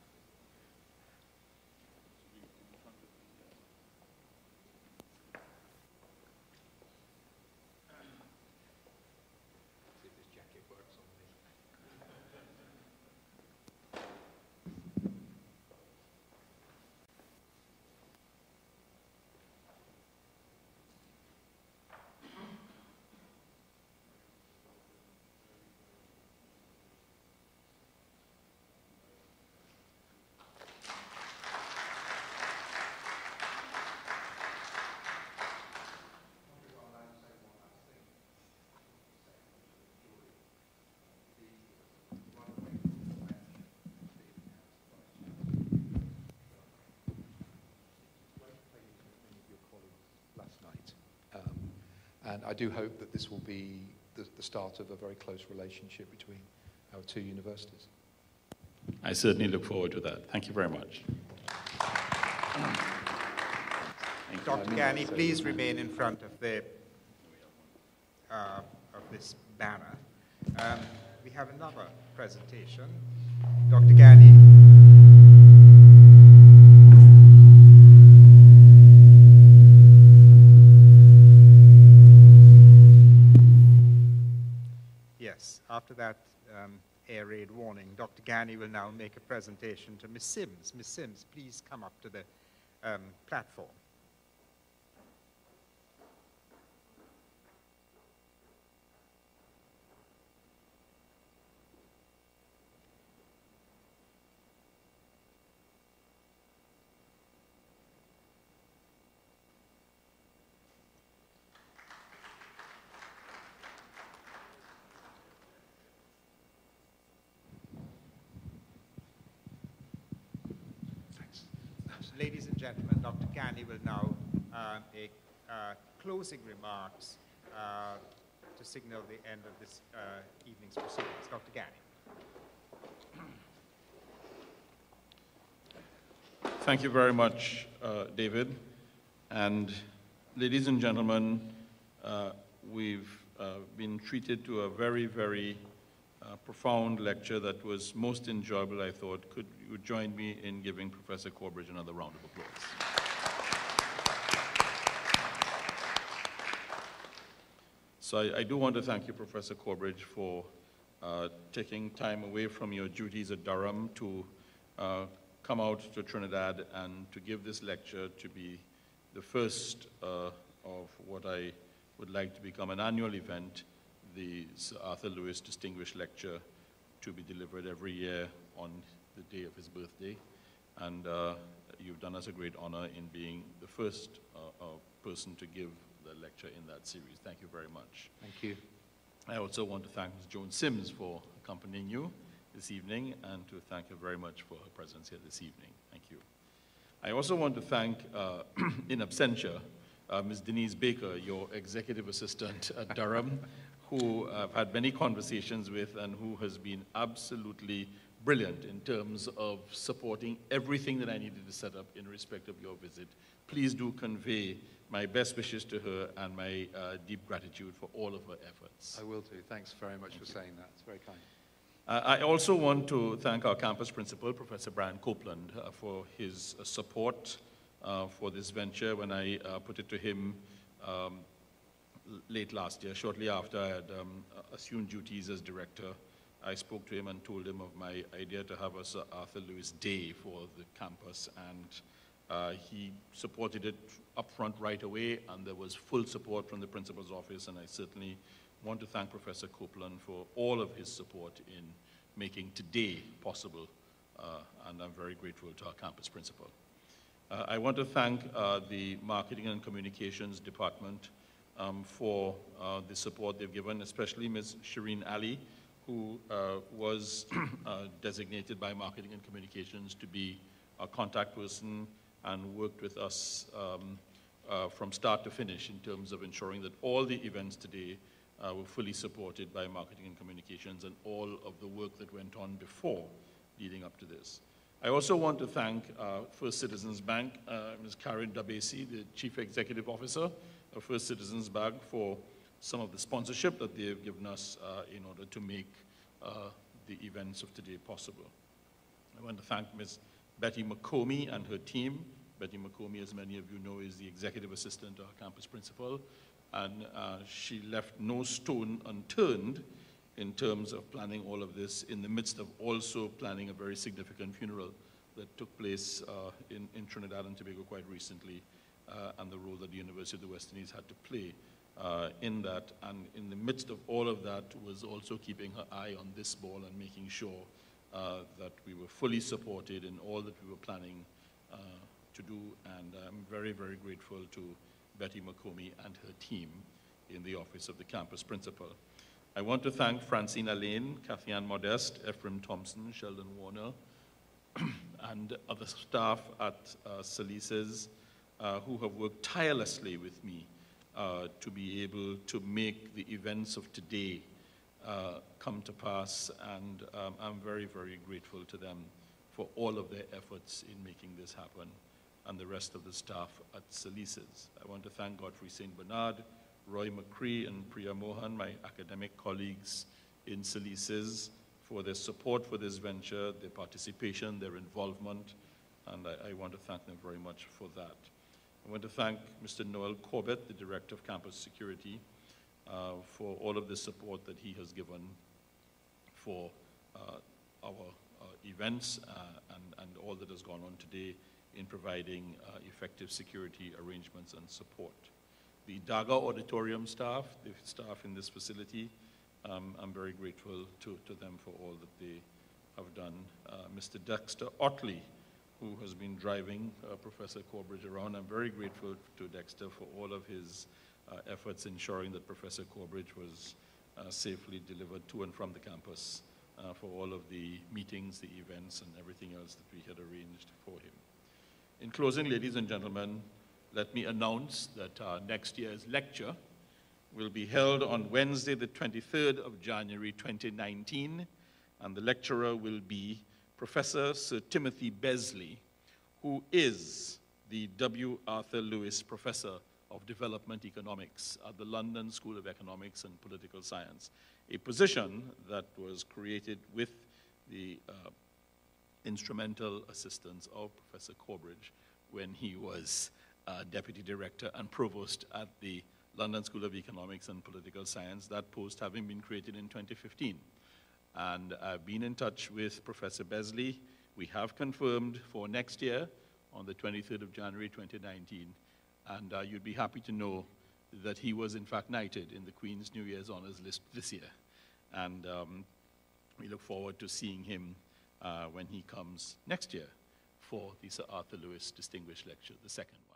And I do hope that this will be the, the start of a very close relationship between our two universities. I certainly look forward to that. Thank you very much. Dr. Ghany, please remain in front of the uh, of this banner. Um, we have another presentation. Dr. Ghany. after that um, air raid warning, Dr. Ghany will now make a presentation to Ms. Sims. Ms. Sims, please come up to the um, platform. Ladies and gentlemen, Dr. Ghany will now uh, make uh, closing remarks uh, to signal the end of this uh, evening's proceedings. Dr. Ghany. Thank you very much, uh, David. And ladies and gentlemen, uh, we've been treated to a very, very profound lecture that was most enjoyable, I thought. Could you join me in giving Professor Corbridge another round of applause? So I, I do want to thank you, Professor Corbridge, for uh, taking time away from your duties at Durham to uh, come out to Trinidad and to give this lecture to be the first uh, of what I would like to become an annual event the Sir Arthur Lewis Distinguished Lecture to be delivered every year on the day of his birthday. And uh, you've done us a great honor in being the first uh, uh, person to give the lecture in that series. Thank you very much. Thank you. I also want to thank Ms. Joan Sims for accompanying you this evening and to thank her very much for her presence here this evening. Thank you. I also want to thank, uh, in absentia, uh, Ms. Denise Baker, your executive assistant at Durham, who I've had many conversations with and who has been absolutely brilliant in terms of supporting everything that I needed to set up in respect of your visit. Please do convey my best wishes to her and my uh, deep gratitude for all of her efforts. I will do. Thanks very much Thank for you. saying that. It's very kind. Uh, I also want to thank our campus principal, Professor Brian Copeland, uh, for his uh, support uh, for this venture. When I uh, put it to him um, late last year, shortly after I had um, assumed duties as director. I spoke to him and told him of my idea to have a Sir Arthur Lewis Day for the campus, and uh, he supported it upfront right away, and there was full support from the principal's office, and I certainly want to thank Professor Copeland for all of his support in making today possible, uh, and I'm very grateful to our campus principal. Uh, I want to thank uh, the Marketing and Communications Department um, for uh, the support they've given, especially Ms. Shireen Ali, who uh, was uh, designated by Marketing and Communications to be our contact person and worked with us um, uh, from start to finish in terms of ensuring that all the events today were fully supported by Marketing and Communications and all of the work that went on before leading up to this. I also want to thank uh, First Citizens Bank, uh, Ms. Karen Darbasie, the Chief Executive Officer of First Citizens Bank, for some of the sponsorship that they have given us uh, in order to make uh, the events of today possible. I want to thank Ms. Betty McComey and her team. Betty McComey, as many of you know, is the executive assistant to our campus principal, and uh, she left no stone unturned in terms of planning all of this in the midst of also planning a very significant funeral that took place uh, in, in, Trinidad and Tobago quite recently uh, and the role that the University of the West Indies had to play uh, in that. And in the midst of all of that was also keeping her eye on this ball and making sure uh, that we were fully supported in all that we were planning uh, to do. And I'm very, very grateful to Betty McComey and her team in the office of the campus principal. I want to thank Francina Lane, Kathy Modest, Ephraim Thompson, Sheldon Warner, and other staff at uh, Salises uh, who have worked tirelessly with me uh, to be able to make the events of today uh, come to pass, and um, I'm very, very grateful to them for all of their efforts in making this happen, and the rest of the staff at Salises. I want to thank Godfrey St. Bernard, Roy McCree and Priya Mohan, my academic colleagues in Salises, for their support for this venture, their participation, their involvement, and I, I, want to thank them very much for that. I want to thank Mr. Noel Corbett, the Director of Campus Security, uh, for all of the support that he has given for uh, our uh, events uh, and, and all that has gone on today in providing uh, effective security arrangements and support the Daaga Auditorium staff, the staff in this facility. Um, I'm very grateful to, to them for all that they have done. Uh, Mr. Dexter Otley, who has been driving uh, Professor Corbridge around. I'm very grateful to Dexter for all of his uh, efforts ensuring that Professor Corbridge was uh, safely delivered to and from the campus uh, for all of the meetings, the events, and everything else that we had arranged for him. In closing, ladies and gentlemen, let me announce that next year's lecture will be held on Wednesday, the 23rd of January 2019, and the lecturer will be Professor Sir Timothy Besley, who is the W. Arthur Lewis Professor of Development Economics at the London School of Economics and Political Science, a position that was created with the uh, instrumental assistance of Professor Corbridge when he was uh, Deputy Director and Provost at the London School of Economics and Political Science, that post having been created in 2015. And I've been in touch with Professor Besley. We have confirmed for next year on the 23rd of January 2019. And uh, you'd be happy to know that he was in fact knighted in the Queen's New Year's Honours list this year. And um, we look forward to seeing him uh, when he comes next year for the Sir Arthur Lewis Distinguished Lecture, the second one.